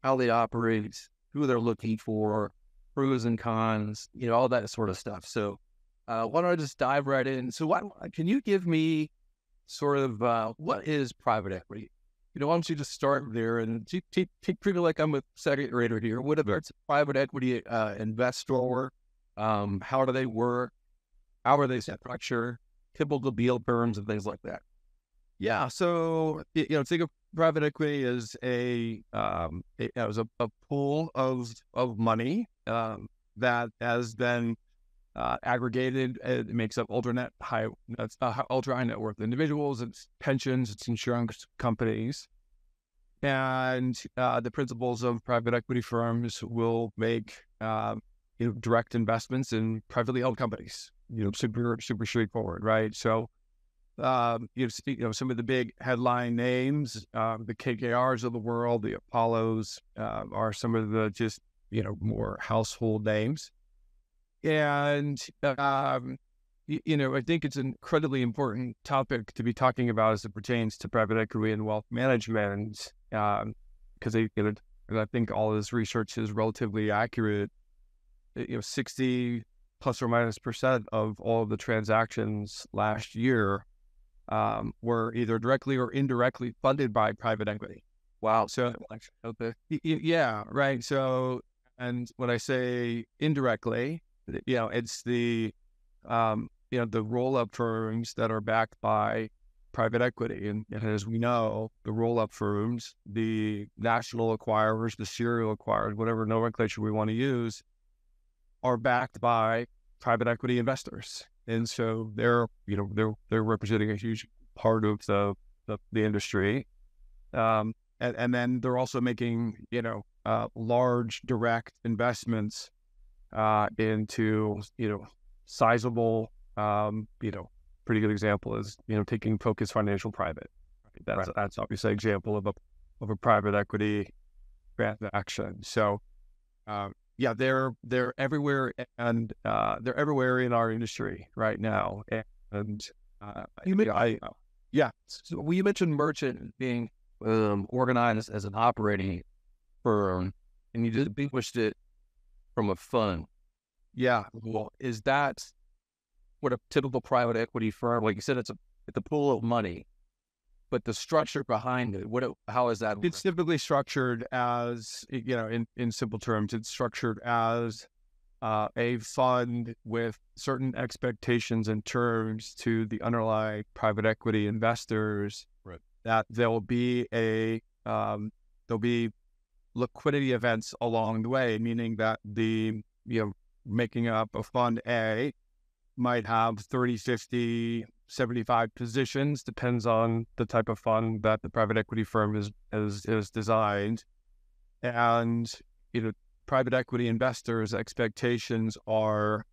how they operate, who they're looking for, pros and cons, you know, all that sort of stuff. So, uh, why don't I just dive right in? So, why, can you give me sort of uh, what is private equity? you know, why don't you just start there and treat, treat, treat me like I'm a second grader here. Whatever it's a private equity uh, investor, um, how do they work? How are they structured? Typical deal terms and things like that. Yeah. So, you know, think of private equity is a, um, as a, a pool of, of money, um, that has been uh, aggregated. It makes up ultra net high, uh, ultra high net worth individuals. It's pensions. It's insurance companies, and uh, the principals of private equity firms will make uh, you know, direct investments in privately held companies. You know, super super straightforward, right? So. Um, you, know, some of the big headline names, um, the KKRs of the world, the Apollos uh, are some of the just you know more household names. And, um, you, you, know, I think it's an incredibly important topic to be talking about as it pertains to private equity and wealth management, because um, you know, I think all this research is relatively accurate. You know, 60 plus or minus percent of all of the transactions last year um, were either directly or indirectly funded by private equity. Wow. So, okay. yeah, right. So, and when I say indirectly, you know, it's the um, you know the roll up firms that are backed by private equity, and, and as we know, the roll up firms, the national acquirers, the serial acquirers, whatever nomenclature we want to use, are backed by private equity investors, and so they're you know they're they're representing a huge part of the the, the industry. Um, and, and then they're also making you know uh, large direct investments uh, into you know sizable um, you know pretty good example is you know taking Focus Financial private. That's right. that's obviously an example of a of a private equity transaction. So um, yeah, they're they're everywhere and uh, they're everywhere in our industry right now. And uh, you mentioned, I, yeah, so well, you mentioned merchant being um, organized as an operating firm, and you distinguished it from a fund. Yeah. Well, is that what a typical private equity firm, like you said, it's a it's a pool of money, but the structure behind it, what how is that? It's typically structured as you know, in in simple terms, it's structured as uh, a fund with certain expectations and terms to the underlying private equity investors. Right. That there will be a um, there'll be liquidity events along the way, meaning that the you know making up a fund A might have 30, 50, 75 positions, depends on the type of fund that the private equity firm is is, is designed. And you know, private equity investors' expectations are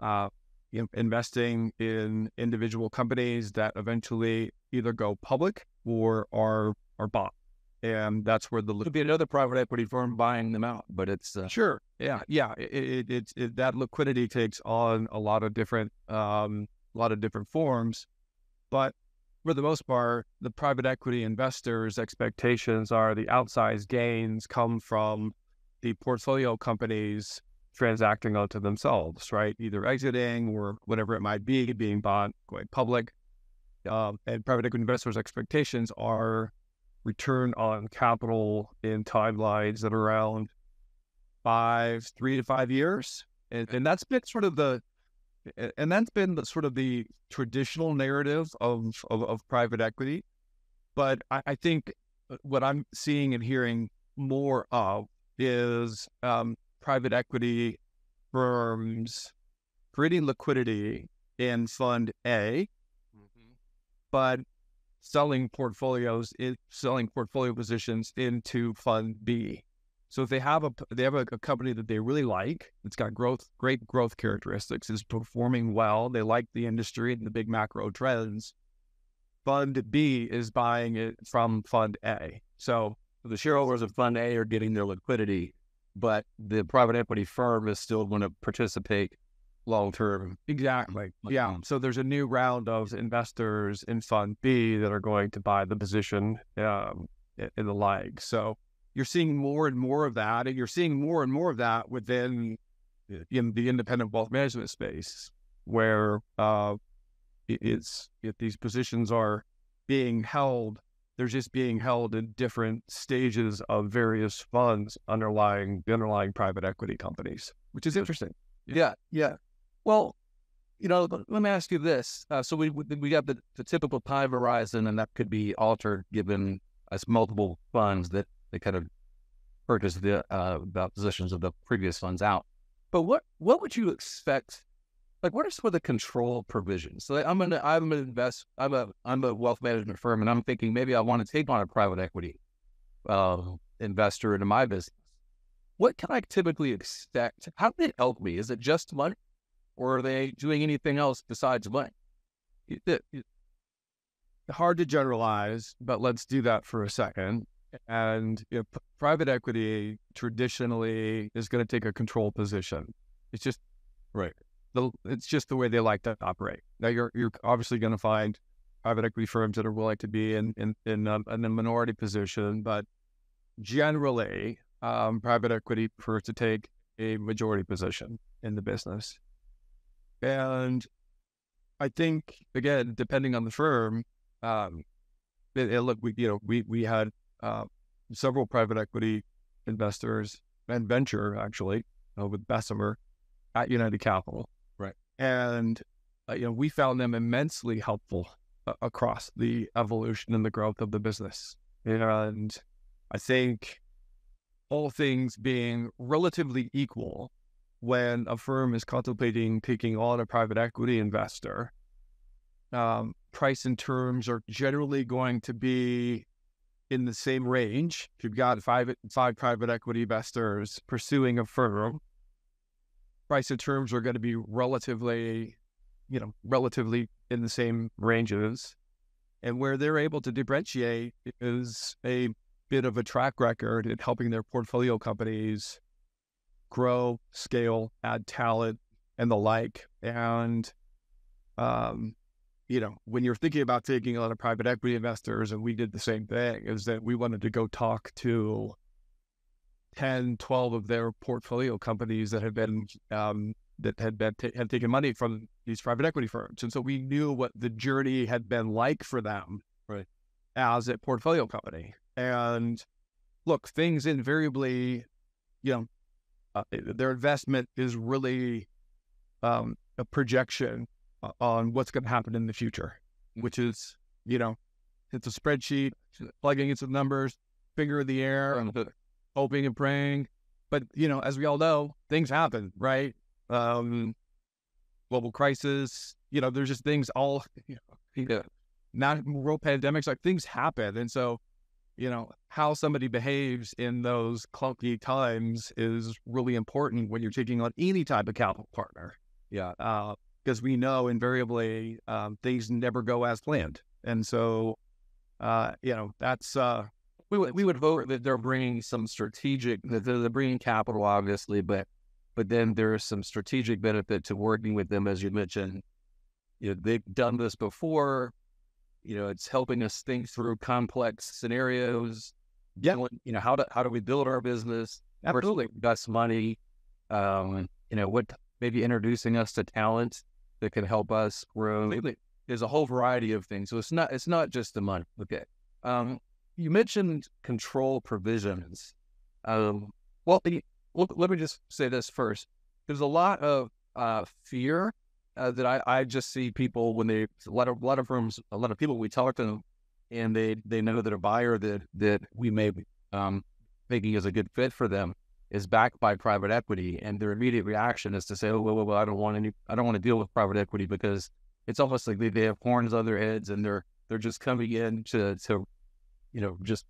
uh, you know, investing in individual companies that eventually either go public or are are bought. And that's where the Could be another private equity firm buying them out, but it's uh, Sure. Yeah. Yeah. It, it, it, it that liquidity takes on a lot of different, um, a lot of different forms, but for the most part, the private equity investors' expectations are the outsized gains come from the portfolio companies transacting onto themselves, right? Either exiting or whatever it might be, being bought, going public. Um, and private equity investors' expectations are return on capital in timelines that are around five, three to five years. And, and that's been sort of the, and that's been the, sort of the traditional narrative of, of, of private equity. But I, I, think what I'm seeing and hearing more of is um, private equity firms creating liquidity in Fund A, mm-hmm. but selling portfolios, in, selling portfolio positions into Fund B. So if they have a they have a, a, company that they really like, it's got growth, great growth characteristics, is performing well, they like the industry and the big macro trends. Fund B is buying it from Fund A. So the shareholders of Fund A are getting their liquidity, but the private equity firm is still going to participate long term. Exactly. Yeah. So there's a new round of investors in Fund B that are going to buy the position um, in the like. So you're seeing more and more of that, and you're seeing more and more of that within in the independent wealth management space, where uh, it's if these positions are being held, they're just being held in different stages of various funds underlying underlying private equity companies, which is interesting. Yeah, yeah. Well, you know, let me ask you this. Uh, so we we got the, the typical time horizon, and that could be altered given as multiple funds that they kind of purchase the uh, the positions of the previous funds out. But what what would you expect? Like, what are some of the control provisions? So I'm gonna I'm an invest I'm a I'm a wealth management firm, and I'm thinking maybe I want to take on a private equity uh, investor into my business. What can I typically expect? How do they help me? Is it just money? or are they doing anything else besides money? It, it, it, hard to generalize, but let's do that for a second. And you know, p- private equity traditionally is going to take a control position. It's just right. The, it's just the way they like to operate. Now you're you're obviously going to find private equity firms that are willing to be in in in, um, in a minority position, but generally, um, private equity prefers to take a majority position in the business. And I think again, depending on the firm, um, it, it, look, we you know we we had uh, several private equity investors and venture actually uh, with Bessemer at United Capital, right? And uh, you know we found them immensely helpful uh, across the evolution and the growth of the business. And I think all things being relatively equal, when a firm is contemplating taking on a private equity investor, um, price and terms are generally going to be in the same range. If you've got five five private equity investors pursuing a firm, price and terms are going to be relatively, you know, relatively in the same ranges. And where they're able to differentiate is a bit of a track record in helping their portfolio companies grow, scale, add talent, and the like. And, um, you know, when you're thinking about taking a lot of private equity investors, and we did the same thing, is that we wanted to go talk to 10, 12 of their portfolio companies that had been, um, that had been, t- had taken money from these private equity firms. And so we knew what the journey had been like for them right. as a portfolio company. And look, things invariably, you know, uh, their investment is really um, a projection on what's going to happen in the future, which is, you know, it's a spreadsheet, plugging in some numbers, finger in the air, and hoping and praying. But, you know, as we all know, things happen, right? Um, global crisis, you know, there's just things all, you know, yeah. not world pandemics, like things happen. And so, you know, how somebody behaves in those clunky times is really important when you're taking on any type of capital partner. Yeah. Because we know invariably um, things never go as planned. And so, uh, you know, that's. Uh, we would, we would vote that they're bringing some strategic, that they're bringing capital, obviously, but but then there's some strategic benefit to working with them, as you mentioned. You know, they've done this before. You know, it's helping us think through complex scenarios. Yeah. You know, how do how do we build our business? Absolutely. Invest money. Um, you know, what maybe introducing us to talent that can help us grow. There's a whole variety of things. So it's not it's not just the money. Okay. Um, you mentioned control provisions. Um, well, let, let me just say this first. There's a lot of uh, fear uh, that I, I just see people when they a lot of a lot of firms, a lot of people we talk to them, and they they know that a buyer that that we may um, thinking is a good fit for them is backed by private equity, and their immediate reaction is to say, "Oh, well, well, well I don't want any, I don't want to deal with private equity because it's almost like they, they have horns on their heads, and they're they're just coming in to to, you know, just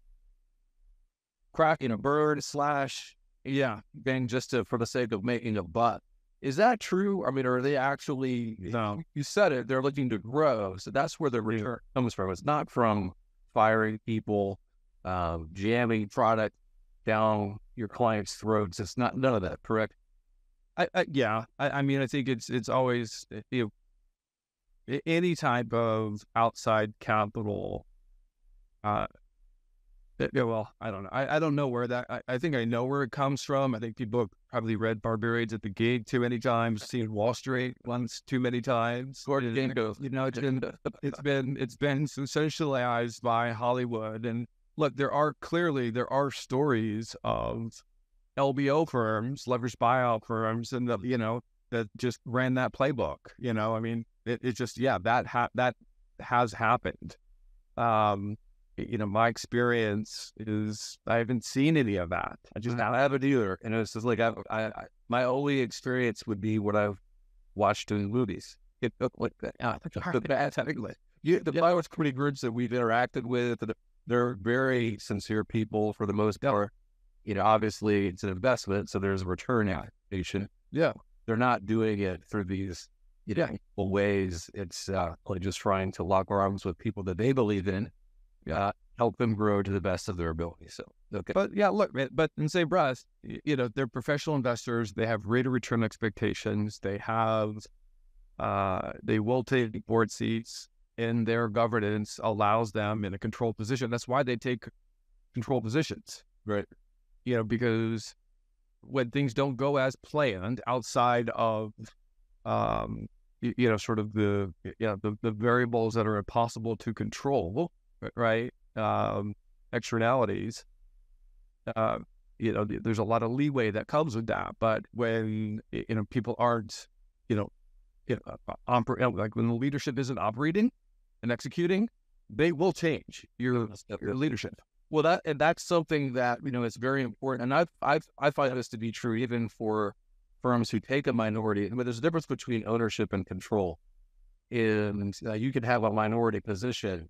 crack, you know, bird slash, yeah, bang, just to for the sake of making a butt." Is that true? I mean, are they actually? No. You said it. They're looking to grow, so that's where the return comes from. It's not from firing people, um, jamming product down your clients' throats. It's not none of that, correct? I, I yeah. I, I, mean, I think it's it's always eh, you know, any type of outside capital. Uh, eh, yeah, well, I don't know. I, I don't know where that. I, I think I know where it comes from. I think people have probably read Barbarians at the Gate too many times, seen Wall Street once too many times. Gordon You know, it's been it's been it's been sensationalized by Hollywood and look, there are clearly there are stories of LBO firms, leveraged buyout firms, and the you know that just ran that playbook. You know, I mean, it, it just yeah that ha- that has happened. Um, you know, my experience is I haven't seen any of that. I just I haven't either. And it's just like I, I, I my only experience would be what I've watched in movies. It looked like the you, the yeah. equity groups that we've interacted with, they're very sincere people for the most part. You know, obviously it's an investment, so there's a return expectation. Yeah. They're not doing it through these, you know, ways. It's uh, like just trying to lock arms with people that they believe in, uh, help them grow to the best of their ability. So, okay. But yeah, look, but in same breath, you know, they're professional investors. They have rate of return expectations. They have, uh, they will take board seats in their governance allows them in a control position. That's why they take control positions, right? You know, because when things don't go as planned outside of, um, you, you know, sort of the, you know, the, the variables that are impossible to control, right? Um, externalities, uh, you know, there's a lot of leeway that comes with that. But when, you know, people aren't, you know, you know, like when the leadership isn't operating, and executing, they will change your your leadership. Well, that and that's something that you know is very important, and I've I've I find this to be true even for firms who take a minority. I mean, there's a difference between ownership and control. And uh, you can have a minority position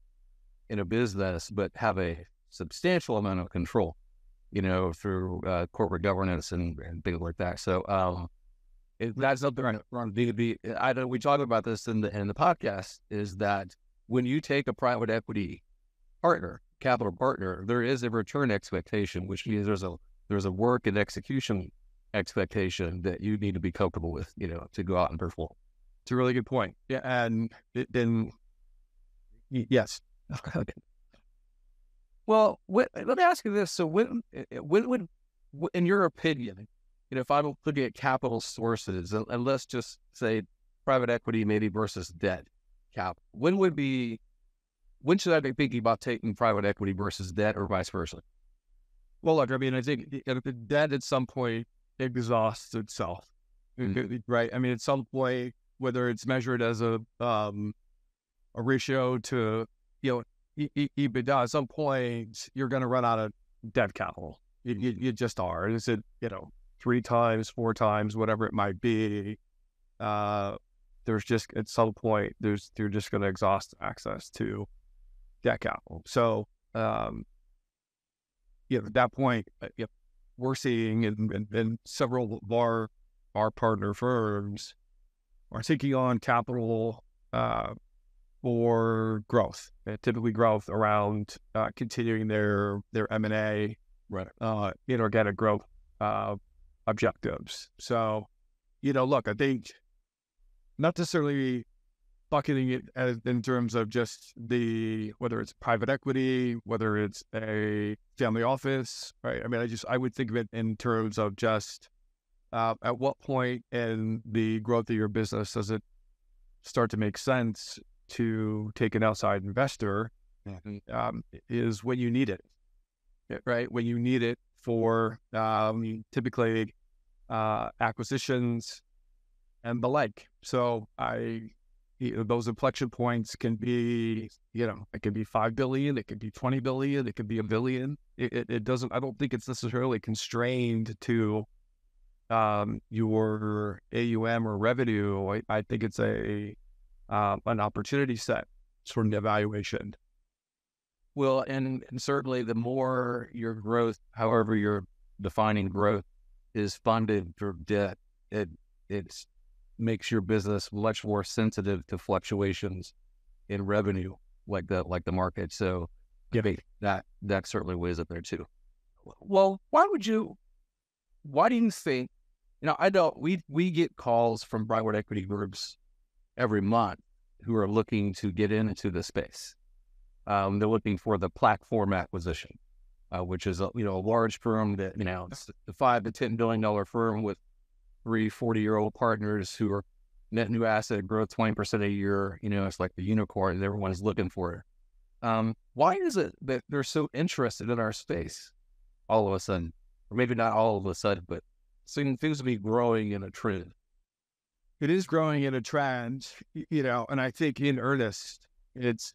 in a business, but have a substantial amount of control, you know, through uh, corporate governance and, and, things like that. So um, it, that's something around B2B. I know we talk about this in the in the podcast. Is that when you take a private equity partner, capital partner, there is a return expectation, which means there's a there's a work and execution expectation that you need to be comfortable with, you know, to go out and perform. It's a really good point. Yeah, and then yes. well, what, let me ask you this: So, when when would, in your opinion, you know, if I'm looking at capital sources, and, and let's just say private equity maybe versus debt, cap. When would be when should I be thinking about taking private equity versus debt or vice versa? Well, look, I mean, I think debt at some point exhausts itself, Mm. right? I mean, at some point, whether it's measured as a um, a ratio to you know EBITDA, at some point you're going to run out of debt capital. You, you, you just are. Is it you know three times, four times, whatever it might be? Uh, there's just at some point there's you're just going to exhaust access to that capital. So um, you know, at that point, uh, you we're seeing and, and, and several of our our partner firms are taking on capital uh, for growth, typically growth around uh, continuing their their M and A, Right. uh, inorganic growth uh, objectives. So, you know, look, I think not necessarily bucketing it as in terms of just the whether it's private equity, whether it's a family office, right? I mean, I just I would think of it in terms of just uh, at what point in the growth of your business does it start to make sense to take an outside investor? Um, is when you need it, right? When you need it for um, typically uh, acquisitions and the like. So I you know, those inflection points can be, you know, it can be five billion, it could be twenty billion, it could be a billion. It, it, it doesn't. I don't think it's necessarily constrained to um, your AUM or revenue. I, I think it's a uh, an opportunity set sort of evaluation. Well, and, and certainly the more your growth, however you're defining growth, is funded through debt, it it makes your business much more sensitive to fluctuations in revenue, like the like the market. So, think that that certainly weighs up there too. Well, why would you? Why do you think? You know, I don't. We we get calls from private equity groups every month who are looking to get into the space. Um, they're looking for the platform acquisition, uh, which is a you know a large firm that you know it's a five to ten billion dollar firm with three 40 year old partners who are net new asset growth twenty percent a year. You know, it's like the unicorn and everyone's looking for it. Um, why is it that they're so interested in our space all of a sudden, or maybe not all of a sudden, but seem seems to be growing in a trend. it is growing in a trend, you know, and I think in earnest, it's,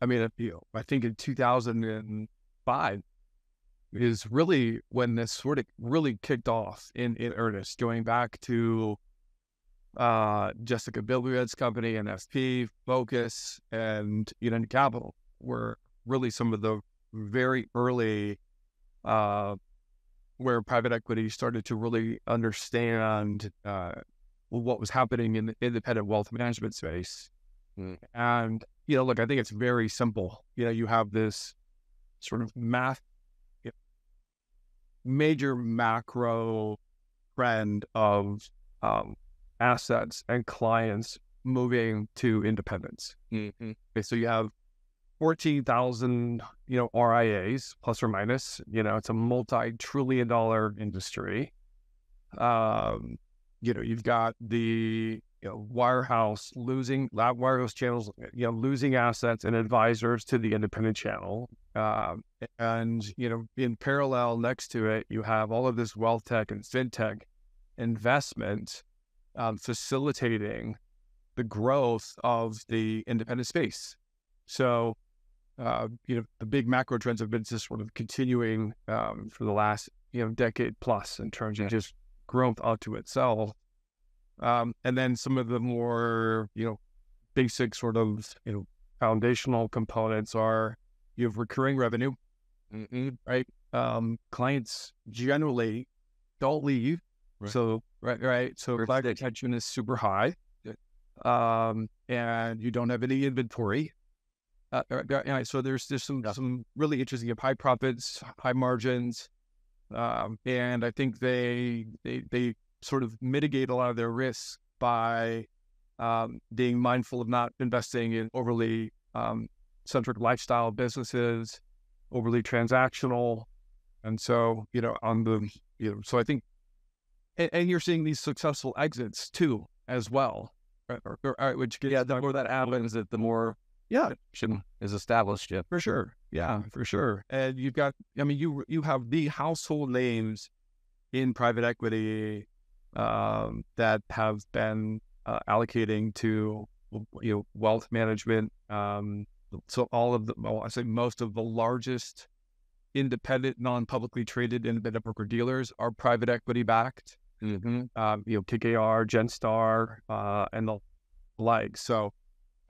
I mean, you know, I think in 2005 is really when this sort of really kicked off in, in earnest, going back to uh, Jessica Bibliowicz's company, NFP, Focus, and United Capital were really some of the very early uh, where private equity started to really understand uh, what was happening in the independent wealth management space. Mm. And, you know, look, I think it's very simple. You know, you have this sort of math, major macro trend of um, assets and clients moving to independence. Mm-hmm. Okay, so you have 14,000, you know, RIAs plus or minus, you know, it's a multi-trillion dollar industry. Um, you know, you've got the, you know, wirehouse losing, wirehouse channels, you know, losing assets and advisors to the independent channel. Um, and, you know, in parallel next to it, you have all of this wealth tech and fintech investment um, facilitating the growth of the independent space. So, uh, you know, the big macro trends have been just sort of continuing um, for the last, you know, decade plus in terms of just growth unto itself. Um, and then some of the more, you know, basic sort of, you know, foundational components are you have recurring revenue, Mm-hmm. right? Um, clients generally don't leave. Right. So, right, right. So Very client retention is super high. Um, and you don't have any inventory. Uh, uh, uh, so there's there's some Yeah. some really interesting high profits, high margins, um, and I think they they they sort of mitigate a lot of their risks by um, being mindful of not investing in overly um, centric lifestyle businesses, overly transactional, and so you know on the you know so I think and, and you're seeing these successful exits too as well, right? or, or, or- which gets Yeah, the more that happens, that the more yeah is established. Yeah. for sure. Yeah, for sure. And you've got, I mean, you you have the household names in private equity um, that have been uh, allocating to you know wealth management. Um, so all of the, well, I say most of the largest independent, non-publicly traded independent broker dealers are private equity backed. Mm-hmm. Um, you know, KKR, Genstar, uh, and the like. So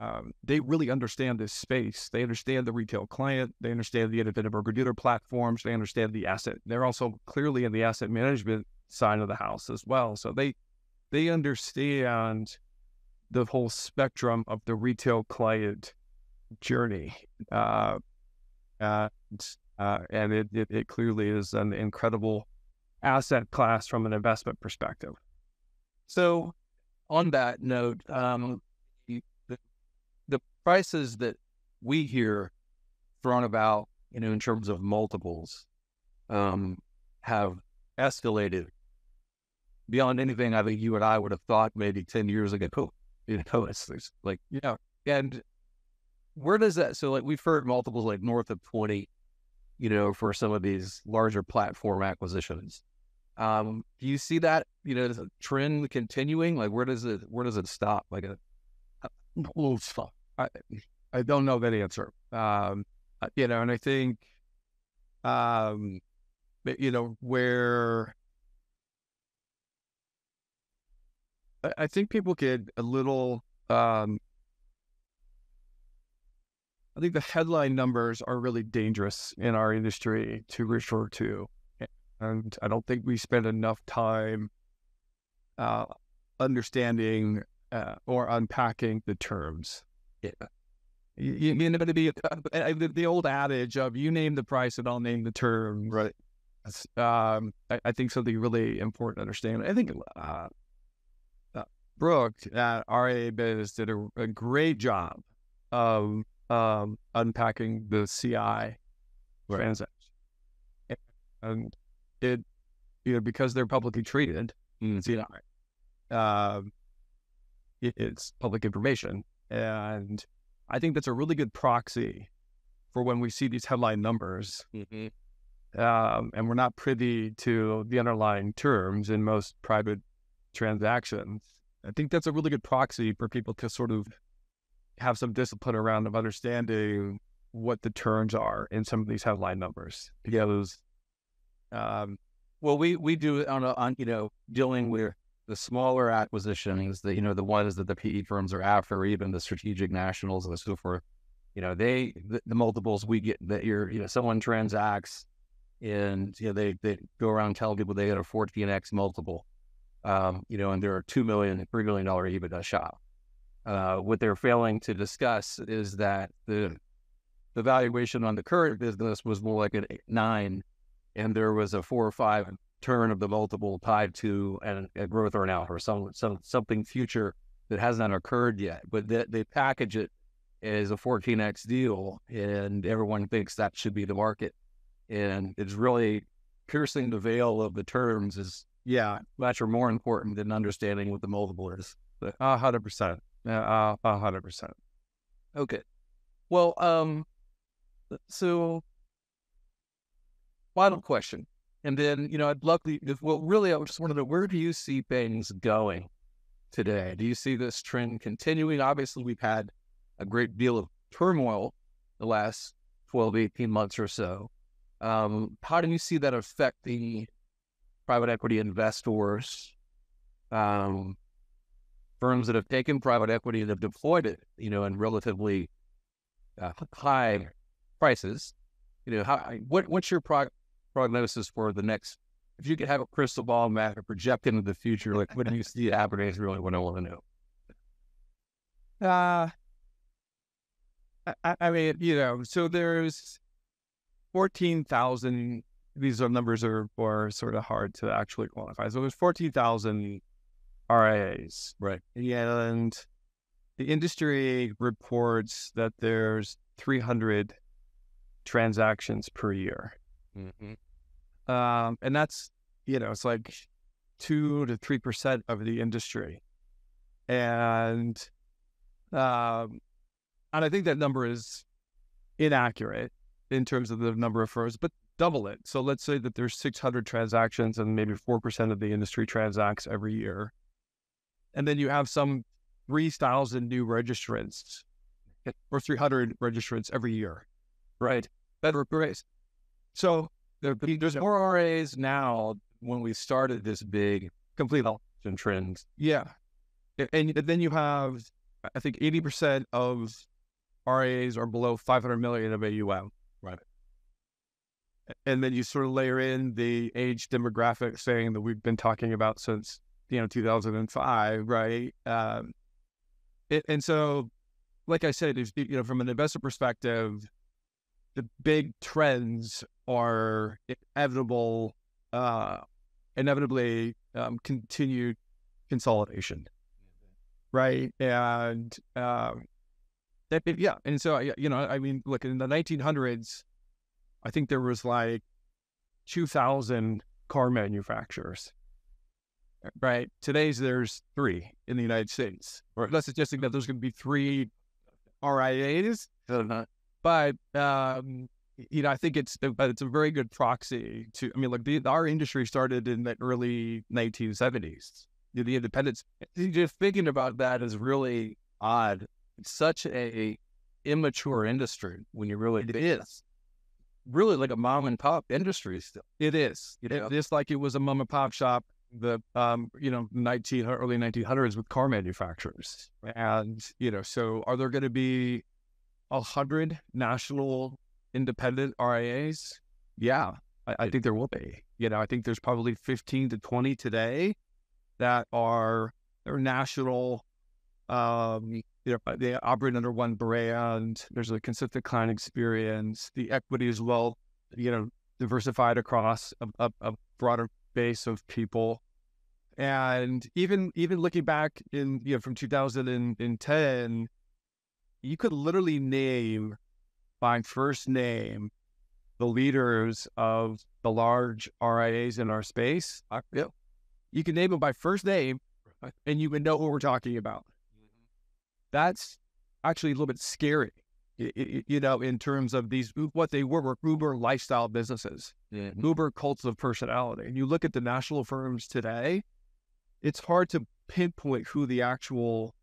um, they really understand this space. They understand the retail client. They understand the independent broker dealer platforms. They understand the asset. They're also clearly in the asset management side of the house as well. So they they understand the whole spectrum of the retail client journey. Uh, and uh, and it, it, it clearly is an incredible asset class from an investment perspective. So, on that note, um, the, the prices that we hear thrown about, you know, in terms of multiples, um, have escalated beyond anything I think you and I would have thought maybe ten years ago. You know, it's, it's like yeah, and where does that? So, like we've heard multiples like north of twenty, you know, for some of these larger platform acquisitions. Um, do you see that, you know, trend continuing? Like, where does it, where does it stop? Like a, oh, I, I don't know that answer. Um, uh, you know, and I think, um, you know, where I, think people get a little, um, I think the headline numbers are really dangerous in our industry to refer to. And I don't think we spend enough time uh, understanding uh, or unpacking the terms. Yeah. You, you know, the, the, the old adage of you name the price and I'll name the term. right? Um, I, I think something really important to understand. I think uh, uh, Brooke at RIABiz did a, a great job of um, unpacking the CI Right. transaction. And it, you know, because they're publicly traded, Mm. CI, um, it, it's public information. And I think that's a really good proxy for when we see these headline numbers Mm-hmm. um, and we're not privy to the underlying terms in most private transactions. I think that's a really good proxy for people to sort of have some discipline around of understanding what the terms are in some of these headline numbers. Because, um, Well, we we do on a, on you know dealing with the smaller acquisitions, the you know the ones that the PE firms are after, even the strategic nationals and so forth. You know, they the, the multiples we get that you're you know someone transacts, and you know they they go around telling people they get a 14x multiple, um, you know, and they're a two million, three million dollar EBITDA shop. Uh, what they're failing to discuss is that the the valuation on the current business was more like a nine, and there was a four or five turn of the multiple tied to an, a growth earnout or some, some something future that hasn't occurred yet. But they, they package it as a 14x deal, and everyone thinks that should be the market. And it's really piercing the veil of the terms is yeah, much or more important than understanding what the multiple is. A hundred percent. A hundred percent. okay. Well, um, so final question. And then, you know, I'd love to, well, really, I just want to where do you see things going today? Do you see this trend continuing? Obviously, we've had a great deal of turmoil the last 12, 18 months or so. Um, how do you see that affecting private equity investors, um, firms that have taken private equity and have deployed it, you know, in relatively uh, high prices? You know, how what what's your prog- prognosis for the next? If you could have a crystal ball map and project into the future, like what do you see happening? Is really what I want to know. Uh, I, I mean, you know, so there's 14,000, these are numbers are, are sort of hard to actually quantify. So there's 14,000 RIAs. Right. And the industry reports that there's 300 transactions per year. Mm-hmm. Um, and that's, you know, it's like two to 3% of the industry. And, um, and I think that number is inaccurate in terms of the number of firms, but double it. So let's say that there's 600 transactions and maybe 4% of the industry transacts every year. And then you have some 3,000 new registrants or 300 registrants every year, right? That great. So there, there's more RIAs now when we started this big complete trend. Yeah. And, and then you have, I think 80% of RIAs are below 500 million of AUM. And then you sort of layer in the age demographic saying that we've been talking about since, you know, 2005, right? Um, it, and so, like I said, if, you know, from an investor perspective, the big trends are inevitable, uh, inevitably um, continued consolidation, right? And um, that, yeah, and so you know, I mean, look in the 1900s, I think there was like 2,000 car manufacturers. Right. Today's there's three in the United States. Or that's suggesting that there's going to be three RIAs. But um, you know, I think it's but it's a very good proxy to. I mean, like the, our industry started in the early 1970s. The independence. Just thinking about that is really odd. It's such a immature industry when you really it is really like a mom and pop industry still. It is. You know, just like it was a mom and pop shop the um you know 19 early 1900s with car manufacturers and you know so are there going to be a hundred national independent RIAs yeah I, I, think there will be you know I think there's probably 15 to 20 today that are they're national um you know, they operate under one brand. There's a consistent client experience. The equity is well, you know, diversified across a, a, a broader base of people. And even even looking back in you know from 2010, you could literally name by first name the leaders of the large RIAs in our space. Yeah. You can name them by first name, and you would know who we're talking about that's actually a little bit scary, you know, in terms of these, what they were, were Uber lifestyle businesses, yeah. Uber cults of personality. And you look at the national firms today, it's hard to pinpoint who the actual,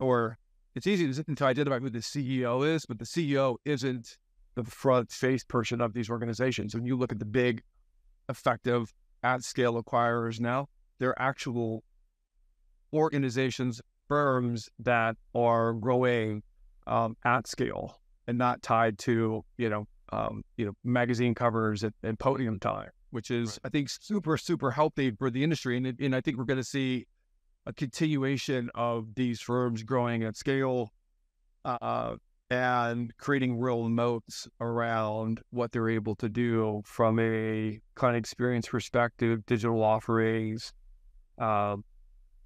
or it's easy to identify who the CEO is, but the CEO isn't the front face person of these organizations. When you look at the big, effective at scale acquirers now, they're actual organizations firms that are growing um, at scale and not tied to you know um, you know magazine covers and, and podium time, which is right. I think super super healthy for the industry, and and I think we're going to see a continuation of these firms growing at scale. Uh, and creating real moats around what they're able to do from a client experience perspective, digital offerings, uh,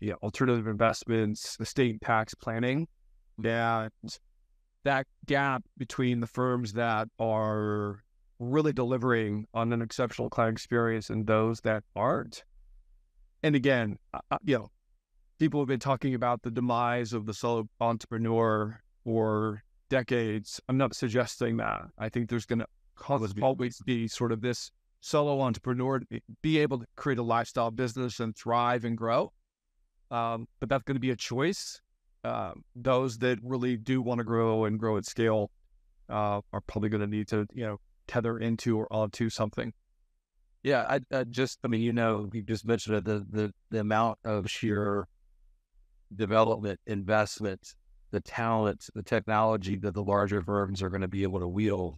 yeah, alternative investments, estate tax planning, that that gap between the firms that are really delivering on an exceptional client experience and those that aren't. And again, uh, you know, people have been talking about the demise of the solo entrepreneur for decades. I'm not suggesting that. I think there's going to always be sort of this solo entrepreneur be able to create a lifestyle business and thrive and grow. Um, but that's going to be a choice. Uh, those that really do want to grow and grow at scale uh, are probably going to need to, you know, tether into or onto something. Yeah, I, I just, I mean, you know, you just mentioned it, the, the the amount of sheer development, investment, the talent, the technology that the larger firms are going to be able to wield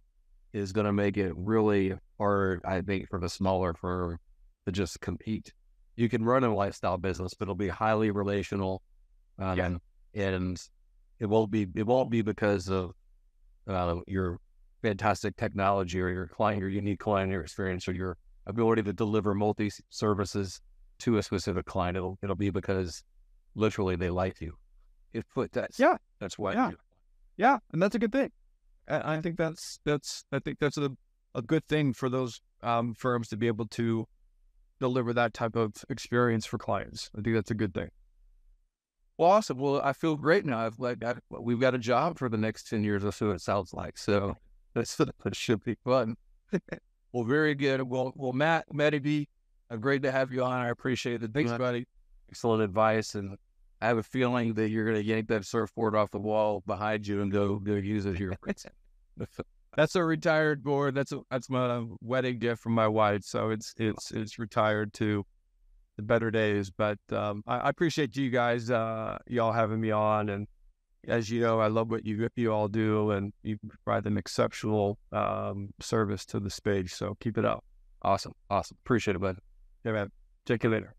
is going to make it really hard, I think, for the smaller firm to just compete you can run a lifestyle business, but it'll be highly relational. Um, yeah. and it won't be it won't be because of uh, your fantastic technology or your client, your unique client your experience, or your ability to deliver multi services to a specific client. It'll it'll be because literally they like you. If put that's yeah, that's why yeah, yeah, and that's a good thing. I think that's that's I think that's a a good thing for those um, firms to be able to deliver that type of experience for clients. I think that's a good thing. Well, awesome. Well, I feel great now. I've like we've got a job for the next ten years or so. It sounds like so. That's that should be fun. well, very good. Well, well, Matt, Matty B, uh, great to have you on. I appreciate it. Thanks, buddy. Excellent advice, and I have a feeling that you're going to yank that surfboard off the wall behind you and go go use it here. that's a retired board. That's a that's my wedding gift from my wife. So it's it's it's retired to the better days. But um, I, I, appreciate you guys, uh, y'all having me on. And as you know, I love what you you all do, and you provide an exceptional um, service to the space. So keep it up. Awesome, awesome. Appreciate it, bud. Yeah, man. Check you later.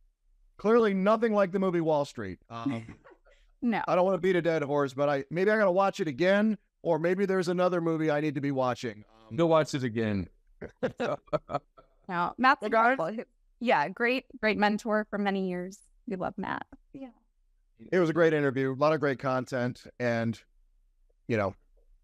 Clearly, nothing like the movie Wall Street. Um, no, I don't want to beat a dead horse, but I maybe I got to watch it again or maybe there's another movie I need to be watching. Um, Go watch it again. now, Matt's incredible. Yeah, great, great mentor for many years. We love Matt. Yeah. It was a great interview, a lot of great content, and you know,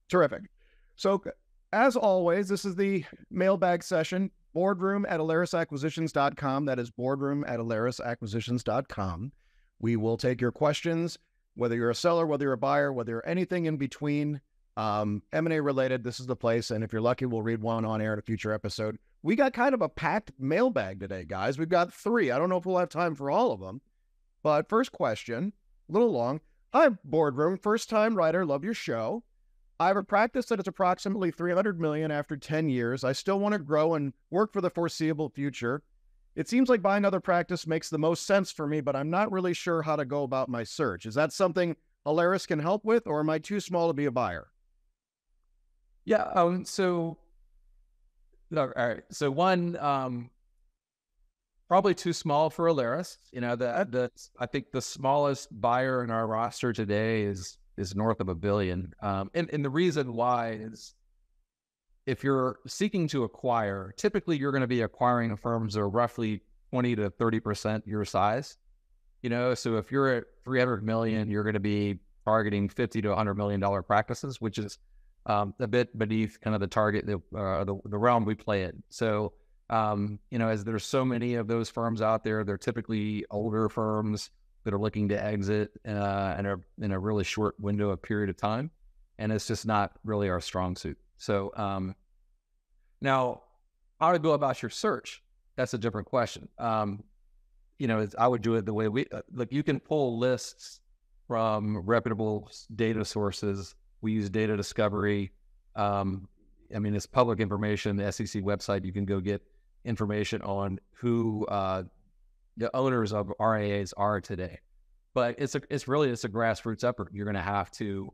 terrific. So, as always, this is the mailbag session. Boardroom at AlarisAcquisitions.com. That is boardroom at AlarisAcquisitions.com. We will take your questions, whether you're a seller, whether you're a buyer, whether you're anything in between um, M&A related, this is the place. And if you're lucky, we'll read one on air in a future episode. We got kind of a packed mailbag today, guys. We've got three. I don't know if we'll have time for all of them. But first question, a little long. Hi, boardroom. First time writer. Love your show. I have a practice that is approximately 300 million after 10 years. I still want to grow and work for the foreseeable future. It seems like buying another practice makes the most sense for me, but I'm not really sure how to go about my search. Is that something Alaris can help with, or am I too small to be a buyer? Yeah. Um. So. all right. So one. Um. Probably too small for Alaris. You know that the I think the smallest buyer in our roster today is is north of a billion. Um. And and the reason why is if you're seeking to acquire, typically you're going to be acquiring firms that are roughly 20 to 30% your size. You know, so if you're at 300 million, you're going to be targeting 50 to 100 million dollar practices, which is um, a bit beneath kind of the target, the, uh, the, the realm we play in. So, um, you know, as there's so many of those firms out there, they're typically older firms that are looking to exit uh, in a in a really short window of period of time, and it's just not really our strong suit. So, um, now how to go about your search? That's a different question. Um, you know, I would do it the way we uh, like. You can pull lists from reputable data sources we use data discovery. Um, I mean, it's public information. The SEC website, you can go get information on who uh, the owners of RIAs are today. But it's a, it's really it's a grassroots effort. You're going to have to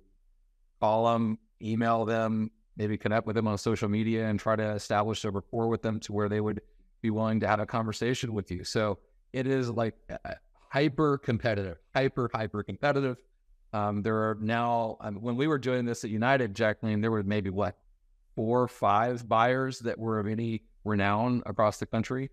call them, email them, maybe connect with them on social media, and try to establish a rapport with them to where they would be willing to have a conversation with you. So it is like hyper competitive, hyper hyper competitive. Um, there are now, um, when we were doing this at United, Jacqueline, there were maybe what, four or five buyers that were of any renown across the country.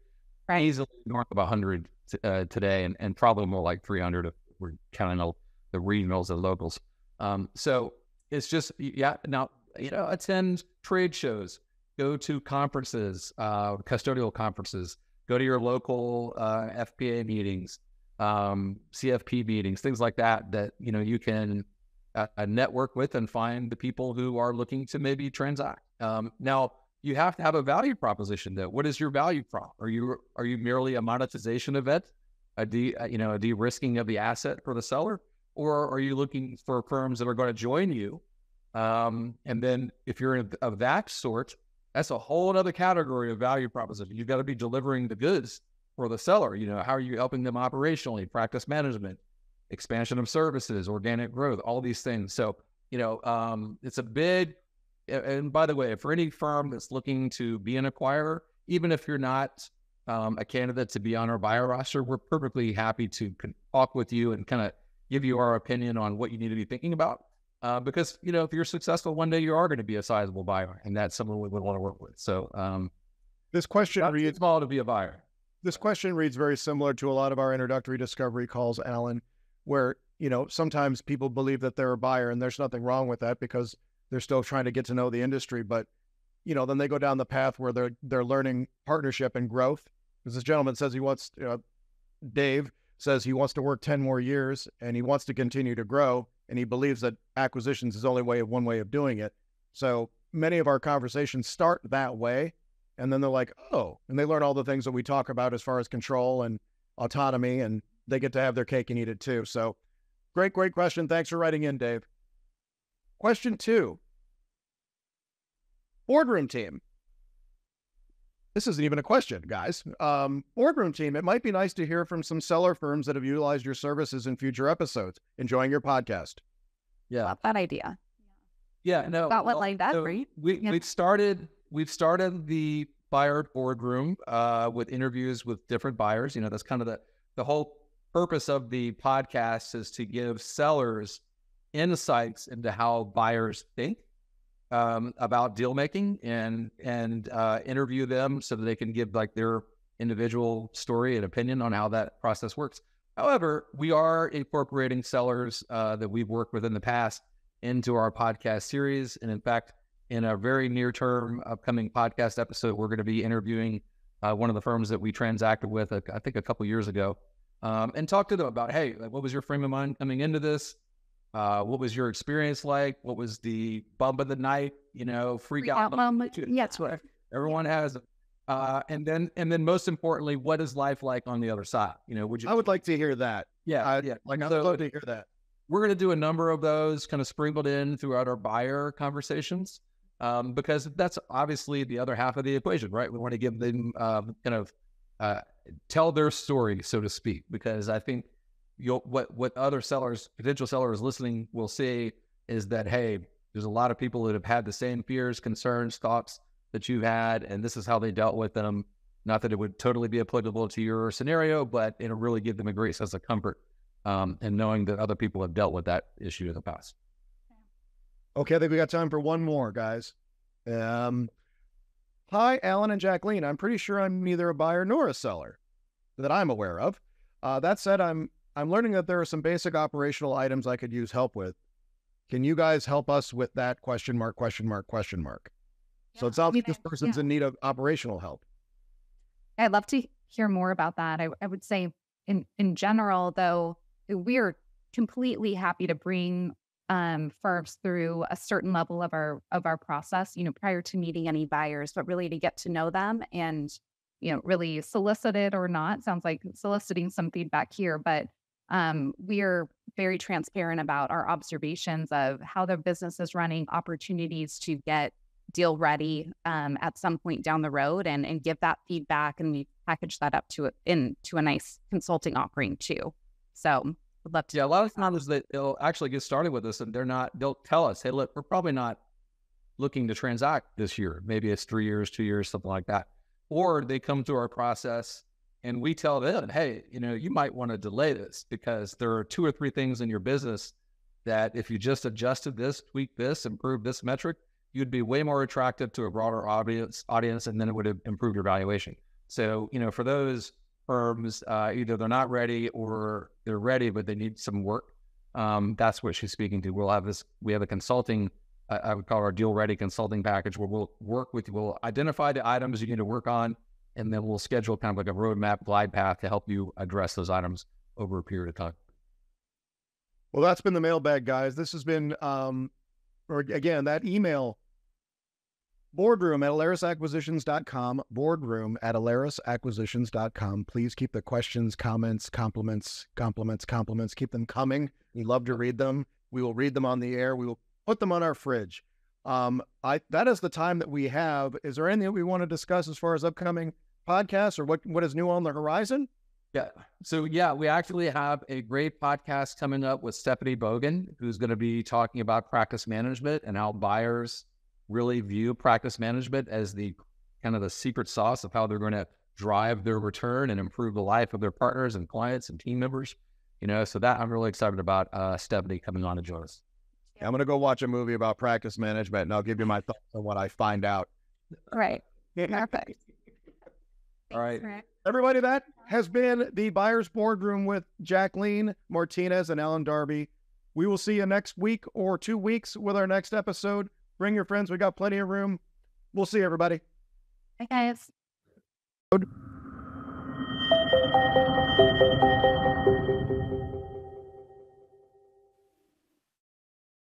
Right. Easily north of 100 t- uh, today, and, and probably more like 300 if we're counting all the regionals and locals. Um, so it's just, yeah, now, you know, attend trade shows, go to conferences, uh, custodial conferences, go to your local uh, FPA meetings, um, CFP meetings, things like that, that, you know, you can uh, network with and find the people who are looking to maybe transact. Um, now, you have to have a value proposition though. What is your value prop? Are you are you merely a monetization event, a de, uh, you know a de-risking of the asset for the seller, or are you looking for firms that are going to join you? Um, and then if you're of that sort, that's a whole other category of value proposition. You've got to be delivering the goods for the seller. You know, how are you helping them operationally, practice management, expansion of services, organic growth, all these things. So, you know, um, it's a big, and by the way, for any firm that's looking to be an acquirer, even if you're not um, a candidate to be on our buyer roster, we're perfectly happy to talk with you and kind of give you our opinion on what you need to be thinking about. Uh, because you know, if you're successful one day, you are going to be a sizable buyer, and that's someone we would want to work with. So, um, this question reads: small to be a buyer. This question reads very similar to a lot of our introductory discovery calls, Allen, where, you know, sometimes people believe that they're a buyer and there's nothing wrong with that because they're still trying to get to know the industry. But, you know, then they go down the path where they're they're learning partnership and growth. Because this gentleman says he wants, you know, Dave says he wants to work 10 more years and he wants to continue to grow. And he believes that acquisitions is only way of one way of doing it. So many of our conversations start that way and then they're like, oh, and they learn all the things that we talk about as far as control and autonomy, and they get to have their cake and eat it too. So, great, great question. Thanks for writing in, Dave. Question two boardroom team. This isn't even a question, guys. Um, boardroom team, it might be nice to hear from some seller firms that have utilized your services in future episodes. Enjoying your podcast. Yeah. Love that idea. Yeah, no. Got what well, like that, so right? We Yeah. we've started we've started the buyer boardroom uh, with interviews with different buyers. You know, that's kind of the the whole purpose of the podcast is to give sellers insights into how buyers think um, about deal making and and uh, interview them so that they can give like their individual story and opinion on how that process works. However, we are incorporating sellers uh, that we've worked with in the past into our podcast series. And in fact, in a very near term upcoming podcast episode, we're going to be interviewing uh, one of the firms that we transacted with, uh, I think, a couple years ago, um, and talk to them about, hey, like, what was your frame of mind coming into this? Uh, what was your experience like? What was the bump of the night? You know, freak, Freak out, out moment. moment? Yeah. That's what everyone has. Uh, and then, and then, most importantly, what is life like on the other side? You know, would you? I would like to hear that. yeah, I, yeah. Like, I'd So- love to hear that. we're going to do a number of those kind of sprinkled in throughout our buyer conversations um, because that's obviously the other half of the equation, right? We want to give them um, kind of uh, tell their story, so to speak, because I think you'll what what other sellers, potential sellers listening, will see is that hey, there's a lot of people that have had the same fears, concerns, thoughts that you've had, and this is how they dealt with them. Not that it would totally be applicable to your scenario, but it'll really give them a great sense of comfort um, and knowing that other people have dealt with that issue in the past. Okay, I think we got time for one more, guys. Um, hi, Allen and Jacqueline. I'm pretty sure I'm neither a buyer nor a seller that I'm aware of. Uh, that said, I'm I'm learning that there are some basic operational items I could use help with. Can you guys help us with that? Question mark? Question mark? Question mark. So Yeah, it sounds I like this person's yeah. in need of operational help. I'd love to hear more about that. I, I would say, in in general, though, we're completely happy to bring um, firms through a certain level of our of our process. You know, prior to meeting any buyers, but really to get to know them and you know really solicited or not. Sounds like soliciting some feedback here, but um, we are very transparent about our observations of how the business is running, opportunities to get deal ready um, at some point down the road and and give that feedback and we package that up to it into a nice consulting offering too so would love to Yeah, a lot of times they, they'll actually get started with us and they're not, they'll tell us, hey, look, we're probably not looking to transact this year. Maybe it's three years, two years, something like that. Or they come through our process and we tell them, hey, you know, you might want to delay this because there are two or three things in your business that if you just adjusted this, tweak this, improve this metric, you'd be way more attractive to a broader audience audience and then it would have improved your valuation. So, you know, for those firms, uh, either they're not ready or they're ready, but they need some work. Um, that's what she's speaking to. We'll have this, we have a consulting, I would call our deal ready consulting package where we'll work with you. We'll identify the items you need to work on, and then we'll schedule kind of like a roadmap glide path to help you address those items over a period of time. Well, that's been the mailbag, guys. This has been, um, or again, that email boardroom at alarisacquisitions.com, boardroom at alarisacquisitions.com. Please keep the questions, comments, compliments, compliments, compliments, keep them coming. We love to read them. We will read them on the air. We will put them on our fridge. Um, I that is the time that we have. Is there anything that we want to discuss as far as upcoming podcasts or what what is new on the horizon? Yeah. So yeah, we actually have a great podcast coming up with Stephanie Bogan, who's going to be talking about practice management and how buyers really view practice management as the kind of the secret sauce of how they're going to drive their return and improve the life of their partners and clients and team members. You know, so that I'm really excited about uh, Stephanie coming on to join us. I'm going to go watch a movie about practice management, and I'll give you my thoughts on what I find out. right perfect All right. Thanks, Everybody, that has been the Buyers Boardroom with Jacqueline Martinez and Allen Darby. We will see you next week or two weeks with our next episode. Bring your friends. We got plenty of room. We'll see everybody. Hey guys.